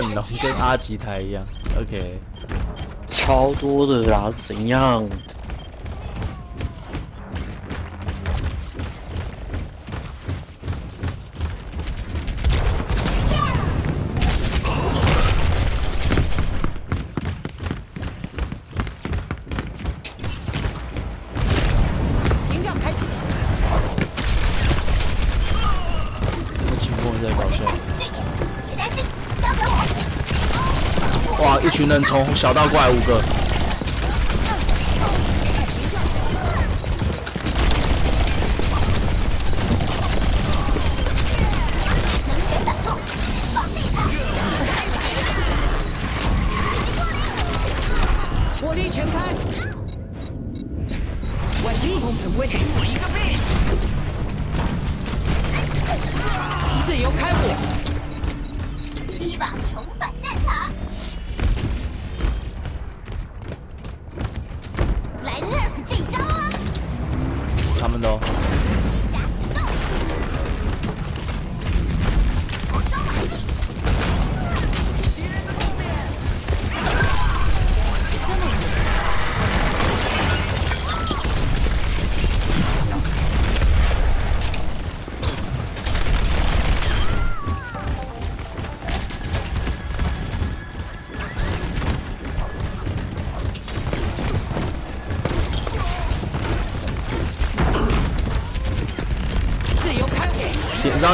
阵容跟阿吉台一样，ok，超多的，啦怎样？小道怪五个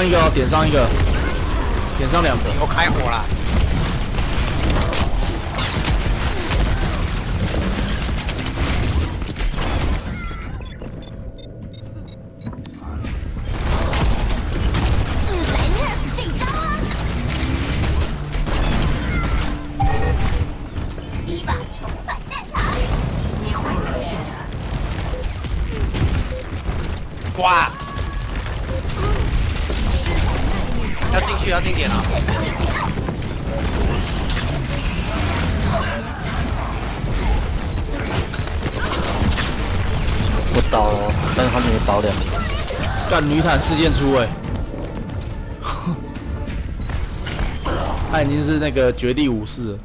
上一个，点上一个，点上两个。我开火了。四件出位 他已经是那个绝地武士了。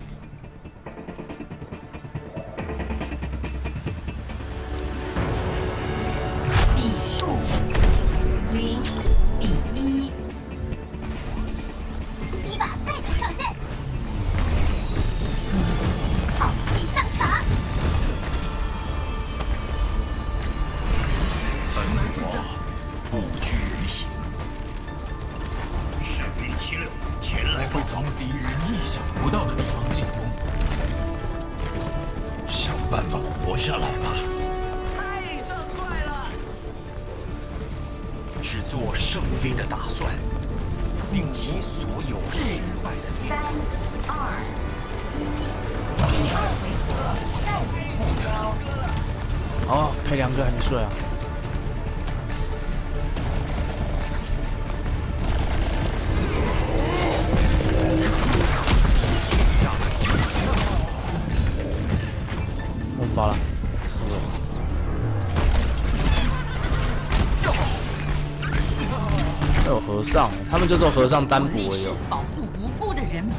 们就做和尚单补立而已哦。誓保护无辜的人民。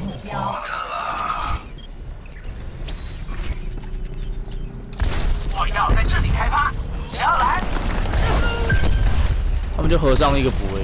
目标。我要在这里开发，小兰。他们就和尚一个补而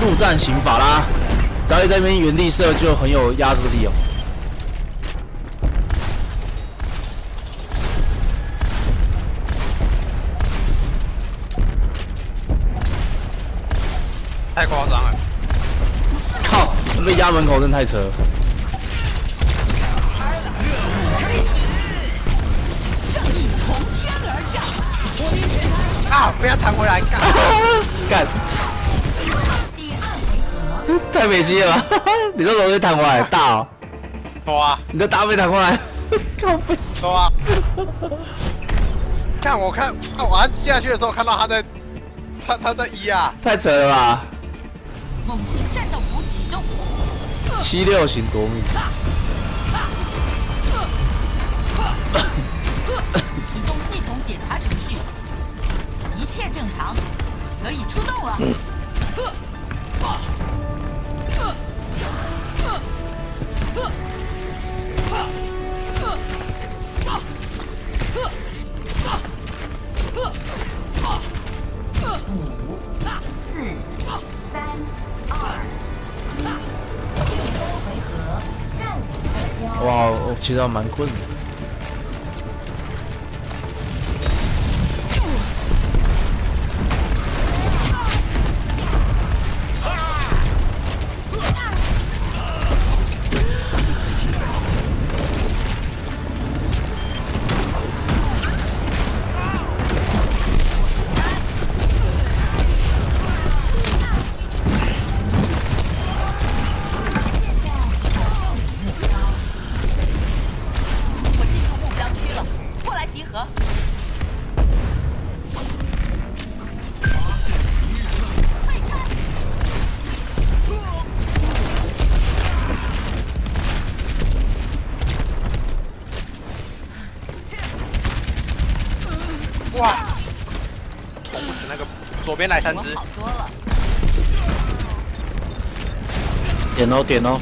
陆战刑法，在那边原地射就很有压制力哦。太夸张了！靠，被压门口真太扯了。正义从天而降。啊！不要弹回来，干！太美肌了吧！你这怎么会弹过来？大哦，走啊，你的大背弹过来，靠背。走啊！看我看，看我按下去的时候看到他在，他他在一啊，太扯了吧！猛禽战斗服启动。七六型夺命，其实还蛮困的。边来三只，点哦点哦，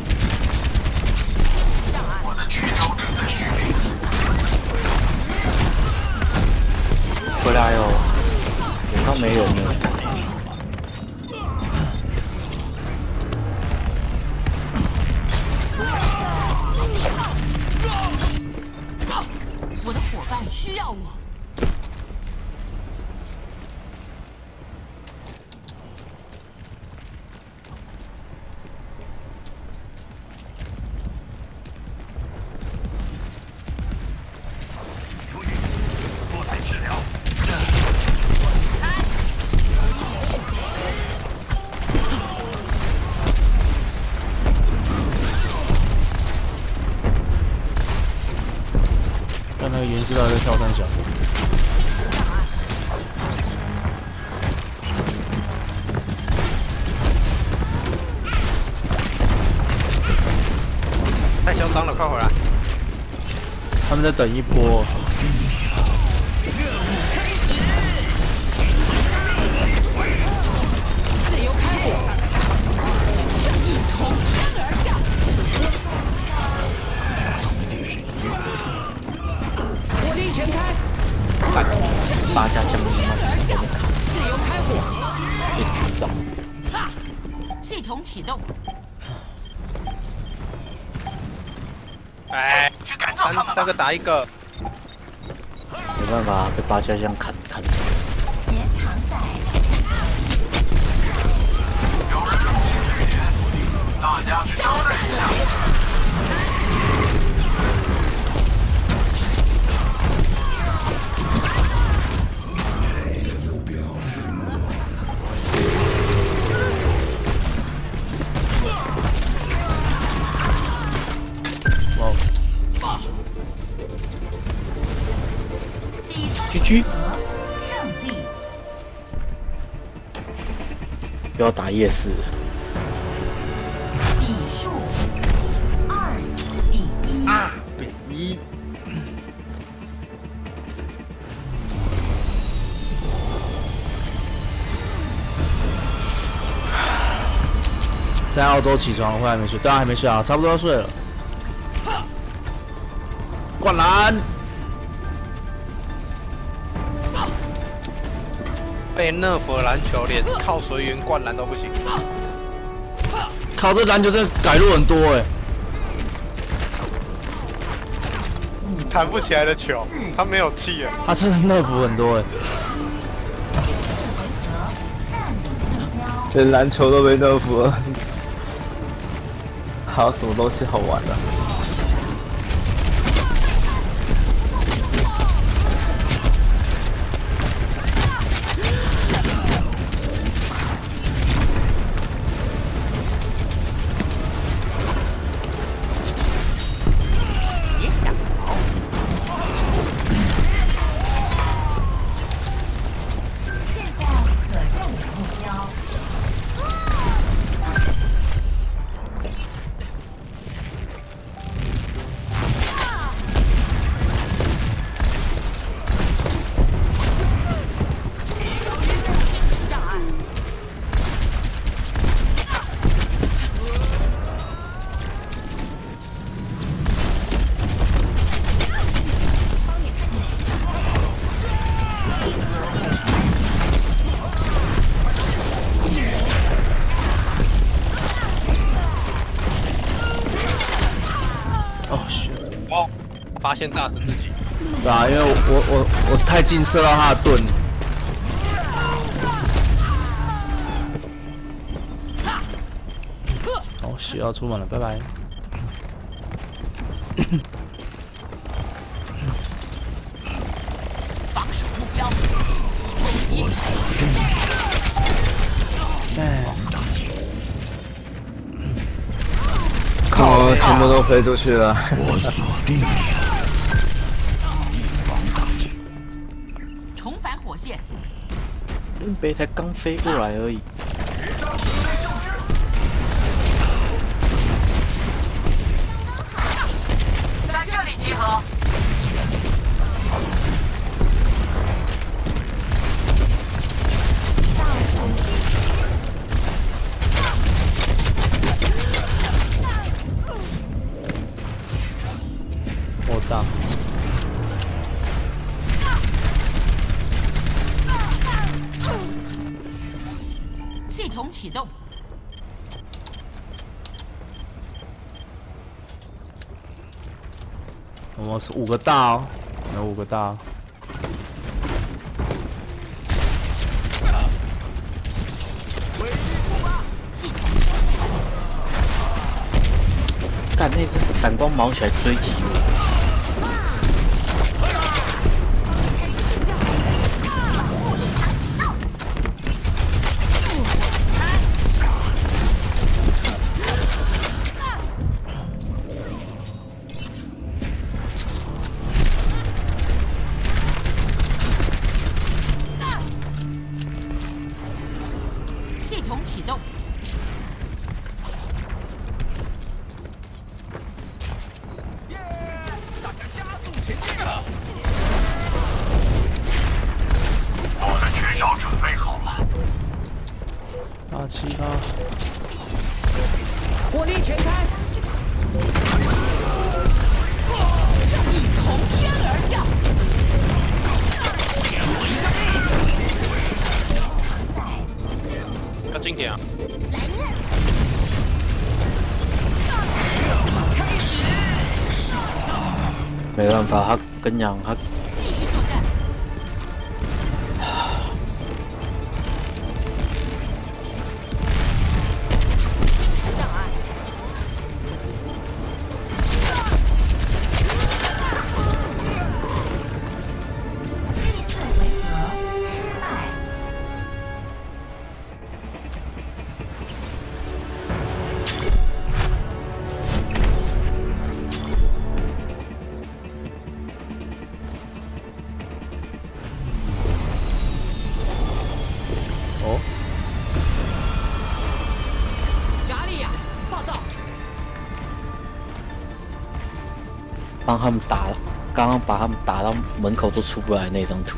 看那个岩石到底在跳三小。太嚣张了，快回来！他们在等一波。法，被八夜市了，比数二比一。比一。在澳洲起床我还没睡，对啊，还没睡啊，差不多要睡了。被 nerf 篮球连靠随缘灌篮都不行。靠，这篮球真的改路很多哎、弹不起来的球，他没有气了。他真的乐福很多哎、连篮球都被 nerf 了，还有什么东西好玩的、别发现炸死自己。对啊，因为我我我我太近射到他的盾。哦，血要出门了，拜拜。防守目标，一起攻击。哎，靠，全部都飞出去了。我锁定你飞过来而已。在这里集合。倒数计时，我大。启动。我们是五个大哦，有五个大。但，那只是闪光毛起来追击我。 사냥하기 他们打，刚刚把他们打到门口都出不来那张图。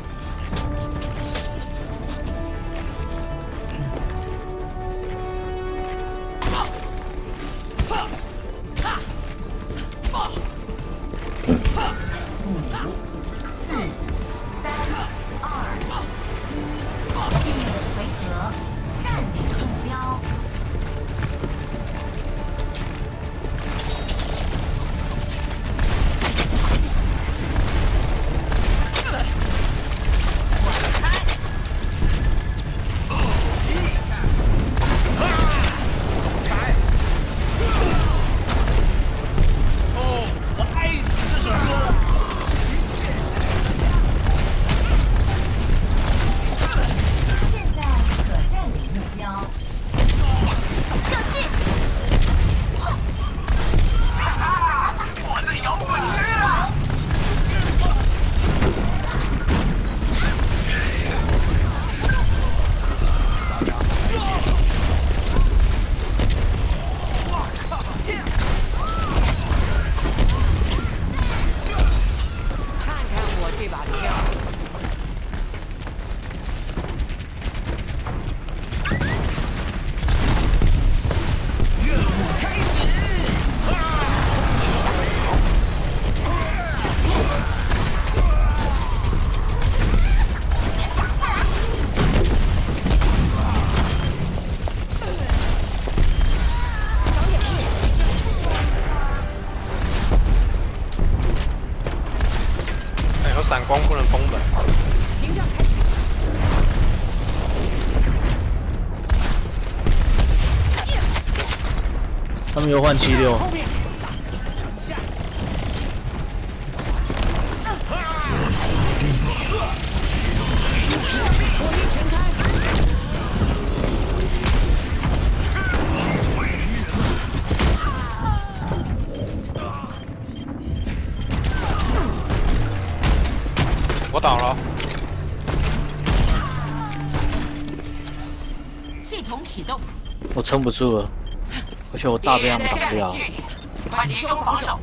六换七六。我倒了。系统启动。我撑不住了。而且我大被还没打掉。快集中防守。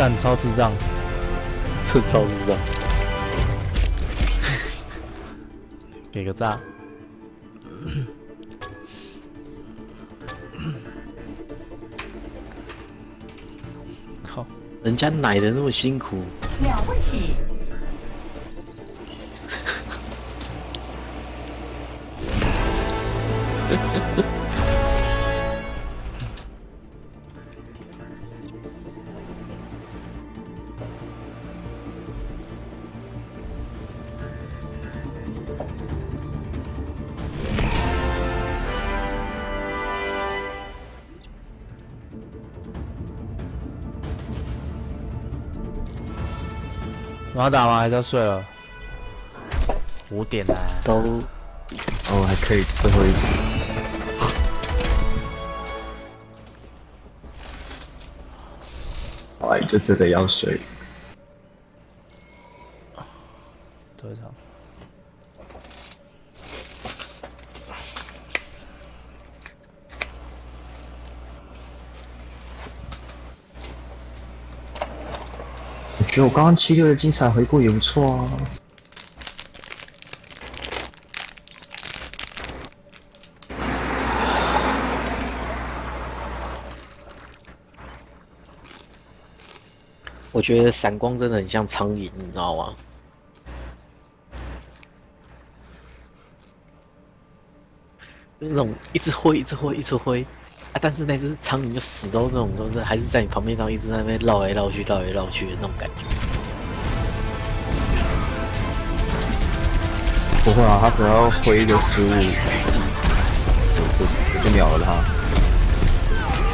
干超智障，这超智障。给个赞。靠，人家奶的那么辛苦，了不起！打完还是要睡了，五点啦。都哦，还可以最后一集。哎，就真的要睡。多少？我觉得我刚刚七六的精彩回顾也不错啊。我觉得闪光真的很像苍蝇，你知道吗？那种一直挥，一直挥，一直挥啊！但是那只苍蝇就死都那种，都是还是在你旁边，然后一直在那边绕来绕去、绕来绕去的那种感觉。不会啊，他只要挥一个失误，就就就秒了他。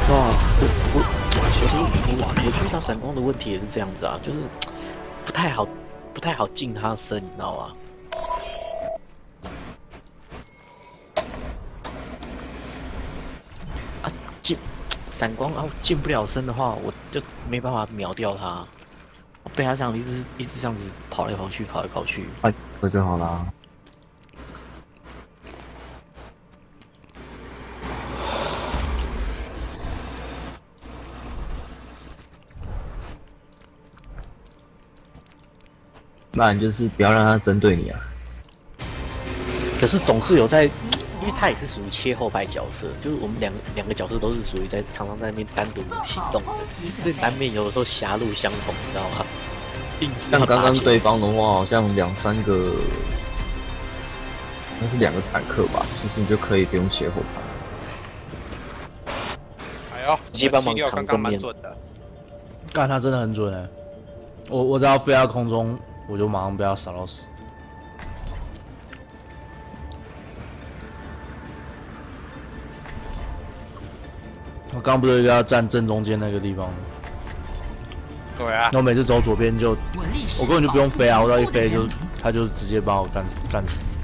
哇，我我我觉得我我遇到闪光的问题也是这样子啊，就是不太好，不太好近他的身，你知道吗？啊，进闪光啊，进不了身的话，我就没办法秒掉他。我被他这样一直一直这样子跑来跑去，跑来跑去。哎，那就好啦。那你就是不要让他针对你啊。可是总是有在，因为他也是属于切后排角色，就是我们两两个角色都是属于在常常在那边单独行动的，所以难免有的时候狭路相逢，你知道吗？像刚刚对方的话，好像两三个，那是两个坦克吧？其实你就可以不用切后排。哎呦，直接帮忙扛正面。干他真的很准哎、我我只要飞到空中，我就马上被他扫到死。我刚刚不是要站正中间那个地方吗？对啊，那我每次走左边就，我根本就不用飞啊，我只要一飞就他就直接把我干死干死。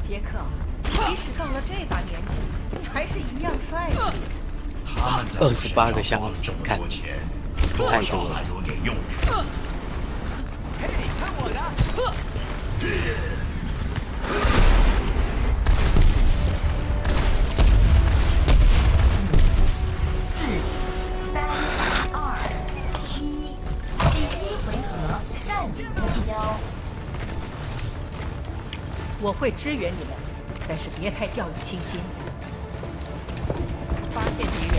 杰克，即使到了这把年纪，你还是一样帅气。他们在二十八个箱子这么看多钱，太多少还有点二、一，第一回合占领目标。我会支援你们，但是别太掉以轻心。发现敌人，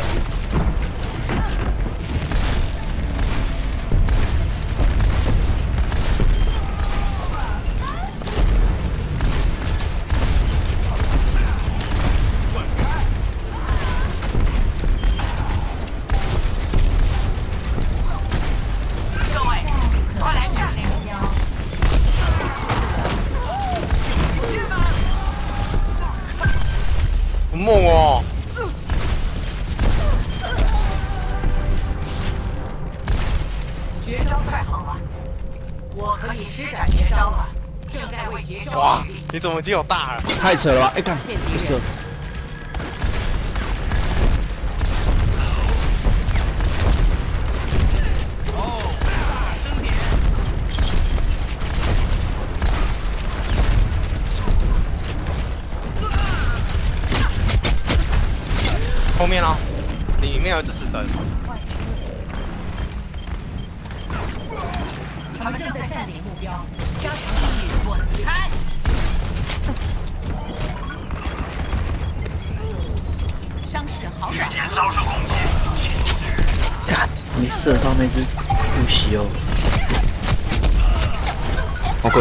怎么已经有大了？太扯了吧！哎、看，不是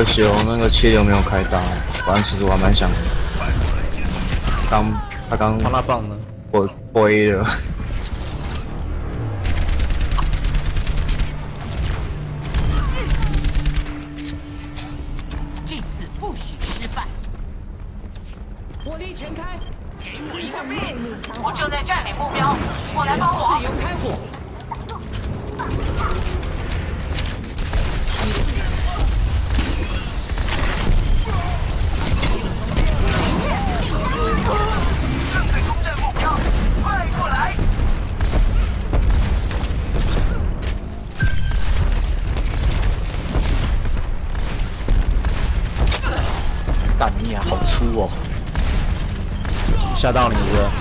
可惜哦，那个七流没有开大，反正其实我还蛮想。刚他刚帮他放呢。我灰了，这次不许失败。火力全开，给我一个面子，我正在占领目标，我来帮自我。由开火。吓到你是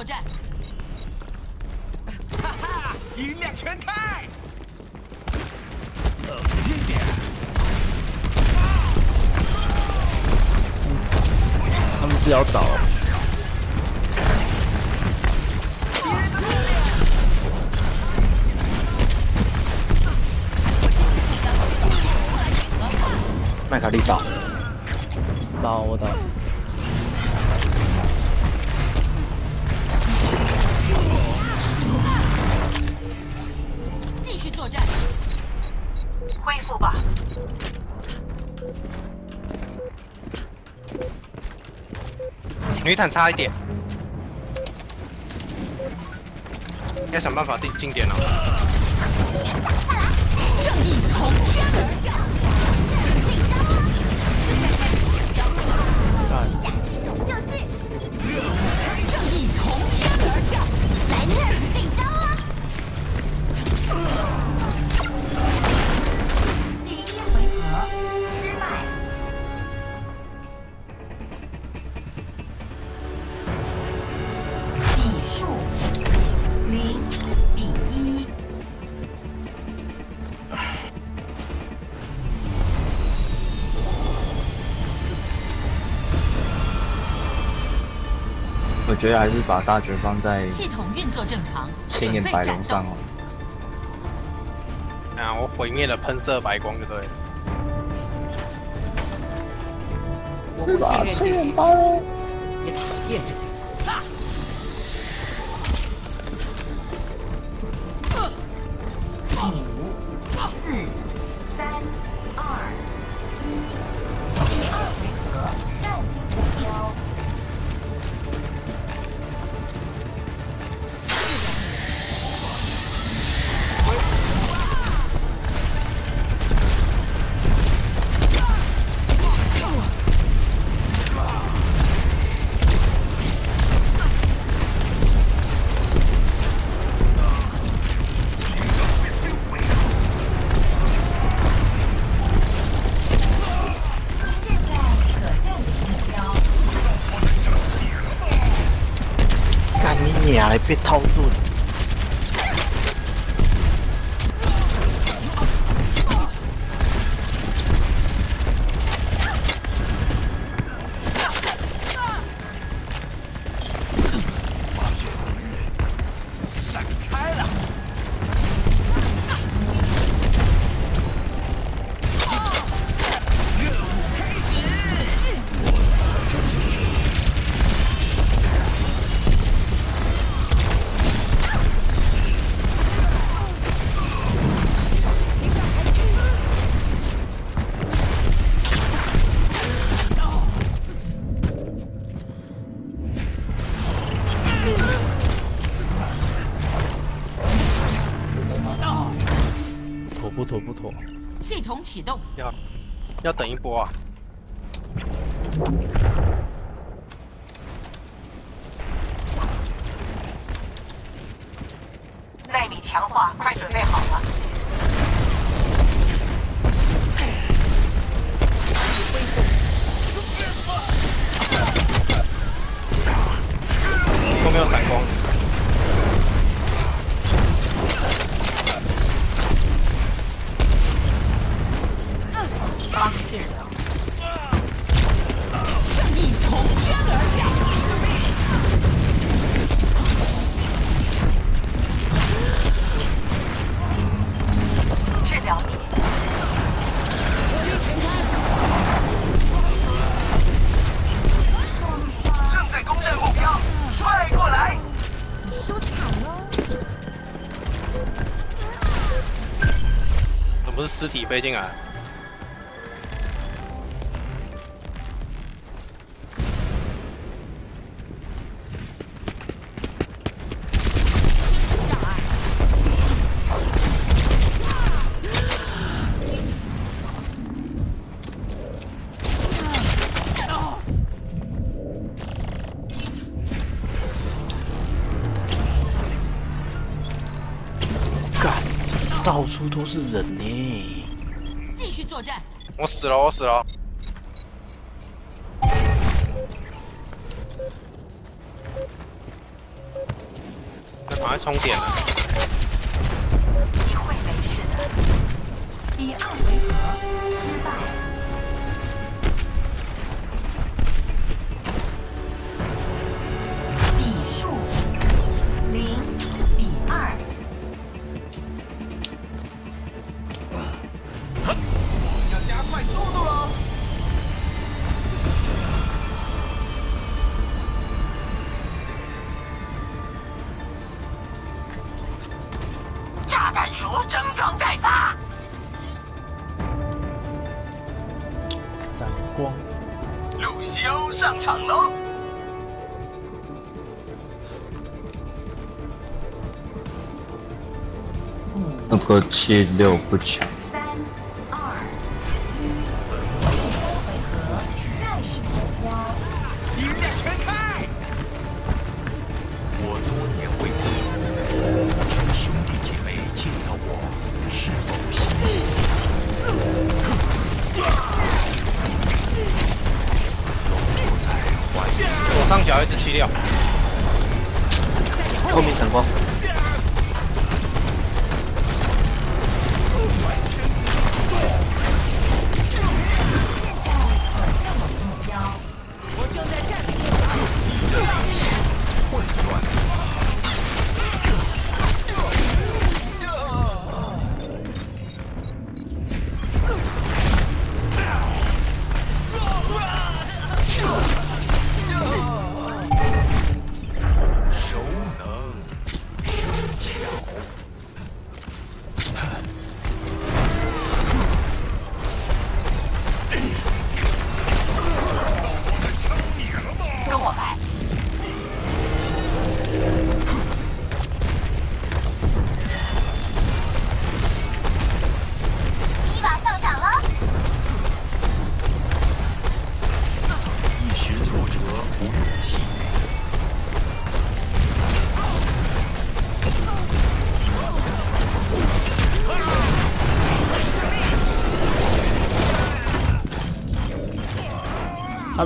作战。煤炭差一点，要想办法进进点了。觉得还是把大绝放在系统运作正常，眼白龙上哦。啊，我毁灭了喷射白光就对了。我不信任这些，讨厌这。别偷要等一波啊。耐力强化，快准备好了。飞进来。到处都是人。şey de yok hiç.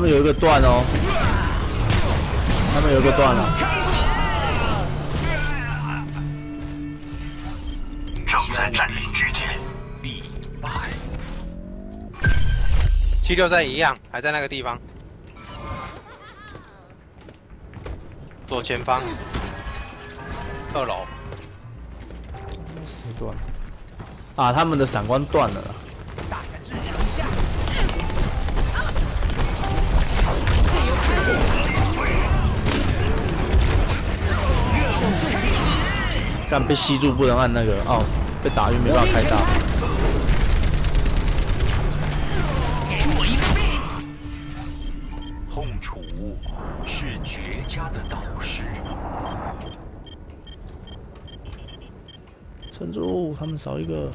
们有一个断哦，他们有一个断了。正在占领据点，必败。七六在一样，还在那个地方，左前方，二楼。谁断了？啊，他们的闪光断了干被吸住，不能按那个哦，被打晕没办法开大。痛楚是绝佳的导师。撑住，他们少一个。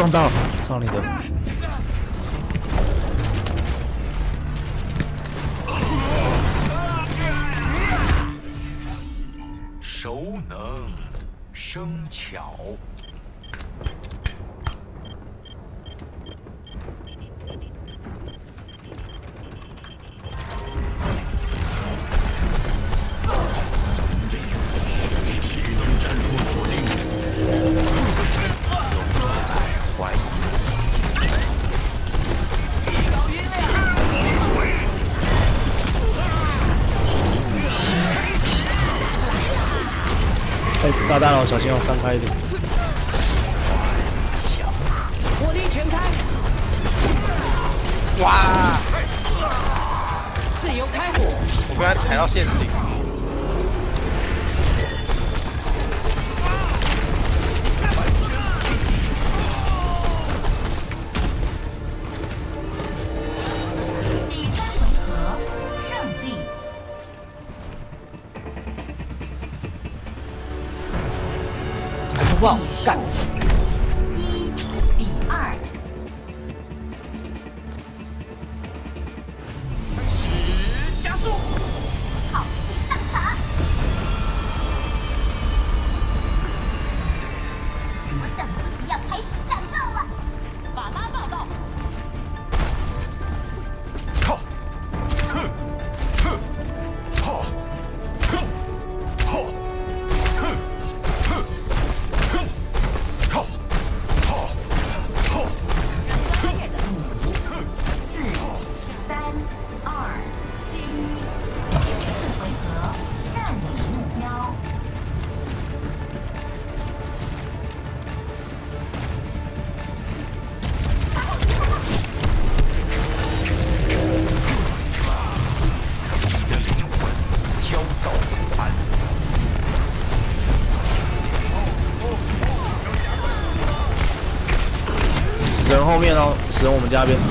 撞到，操你的！哎，炸弹了，小心哦，散开一点。火力全开，哇！自由开火，我被他踩到陷阱。死人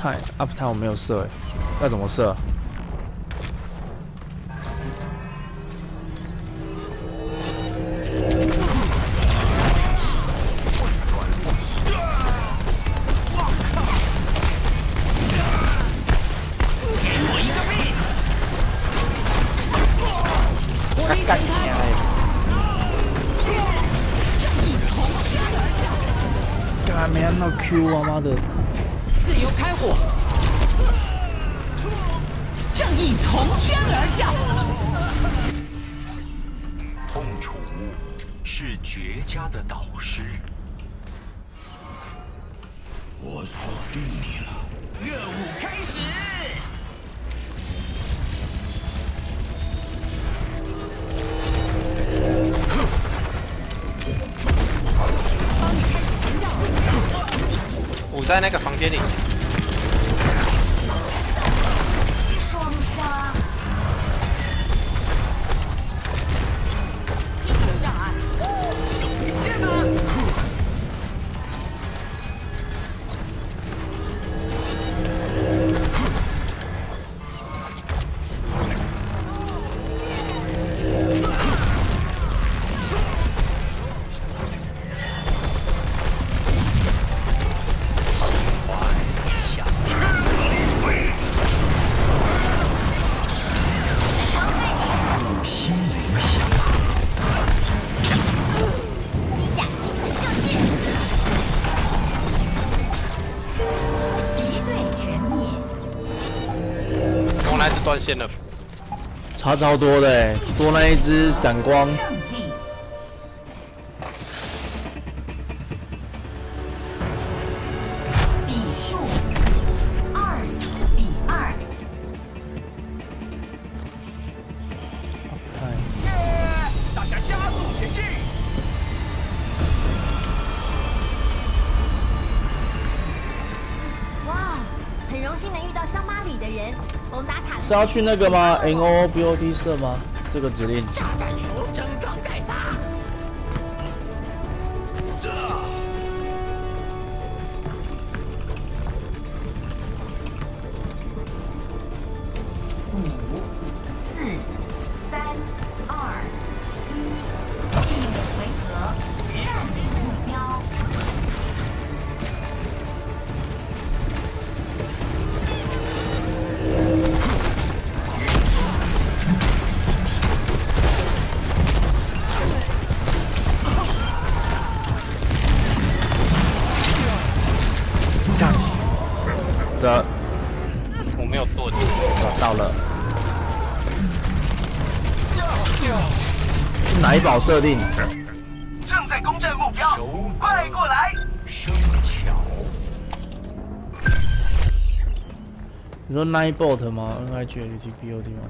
tan uptown 没有射诶要怎么射真的差超多的多那一只闪光。是要去那个吗？Nobod 社吗？这个指令。设定。正在攻占目标，快过来！生巧。你说 Ninebot 吗？N I G H T B O T 吗？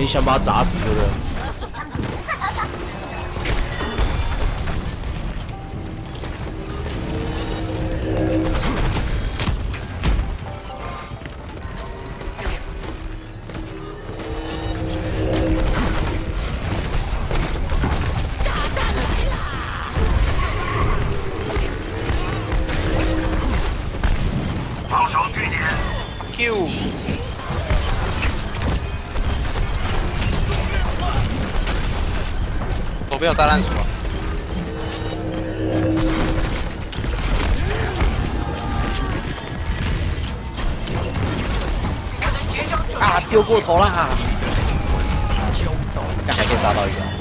你想把他砸死不要再乱说啊丢过头了哈。还可以打到一个。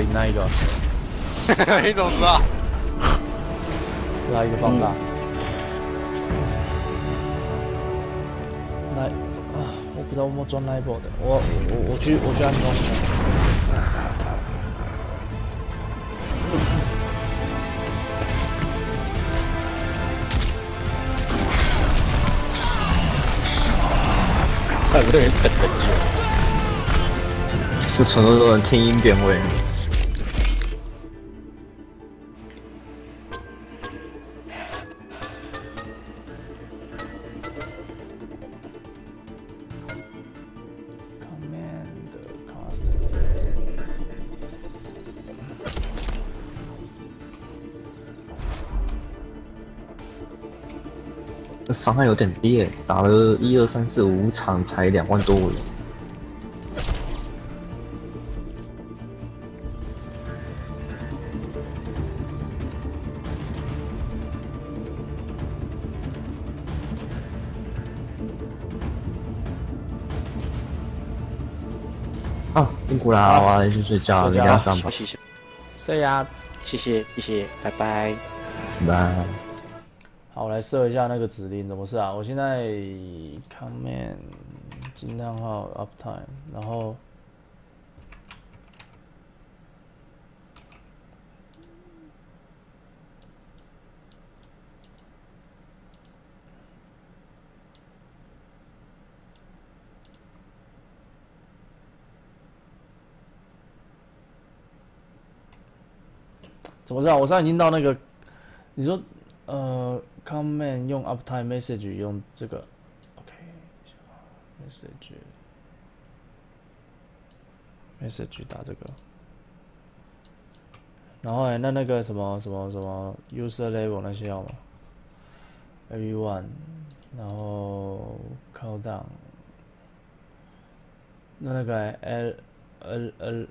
霸凌那一个，你怎么知道？来一个放大。来啊，我不知道我有没有装那一波的，我我我去我去安装一下。看这人等很久。是纯粹的听音辨位。伤害有点低诶，打了一二三四五场才两万多尾。啊，辛苦啦，我要去睡觉了，明天上班。谢谢，谁呀？谢谢谢谢，拜拜。拜。我来设一下那个指令，怎么设啊？我现在 command 尽量号 uptime，然后怎么知道？我现在已经到那个，你说呃。Command 用 Uptime Message 用这个，OK，Message Message 打这个，然后哎，那那个什么什么什么 User Level 那些要吗？Everyone，然后 Countdown，那那个 L L L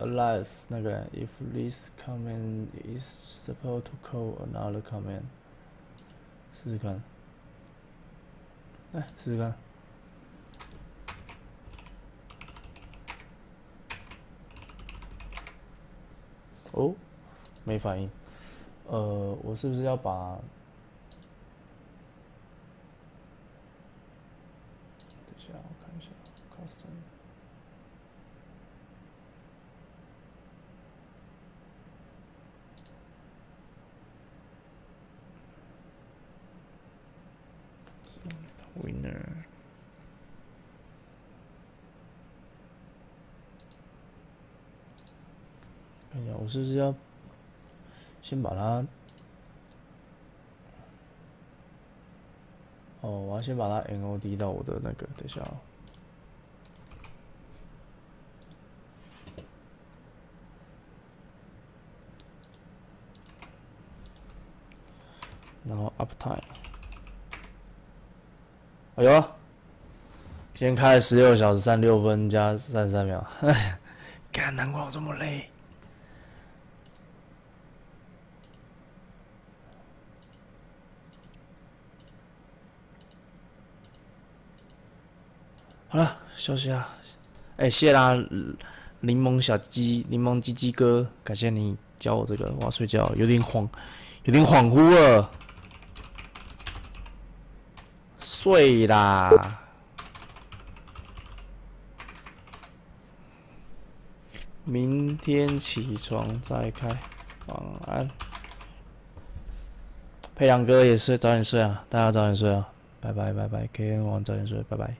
Alas，那个 if this command is supposed to call another command，试试看，来试试看。哦，没反应。呃，我是不是要把？等一下，我看一下，custom。winner。看一下，我是不是要先把它？哦，我要先把它 NOD 到我的那个，等一下。然后 uptime。哎呦，今天开了十六小时三六分加三十三秒，哎，干难怪我这么累。好了，休息啊！哎，谢啦，柠檬小鸡，柠檬鸡鸡哥，感谢你教我这个，我要睡觉，有点恍，有点恍惚了。睡啦。明天起床再开晚安。培养哥也是早点睡啊大家早点睡啊。拜拜拜拜，K N 王早点睡拜拜。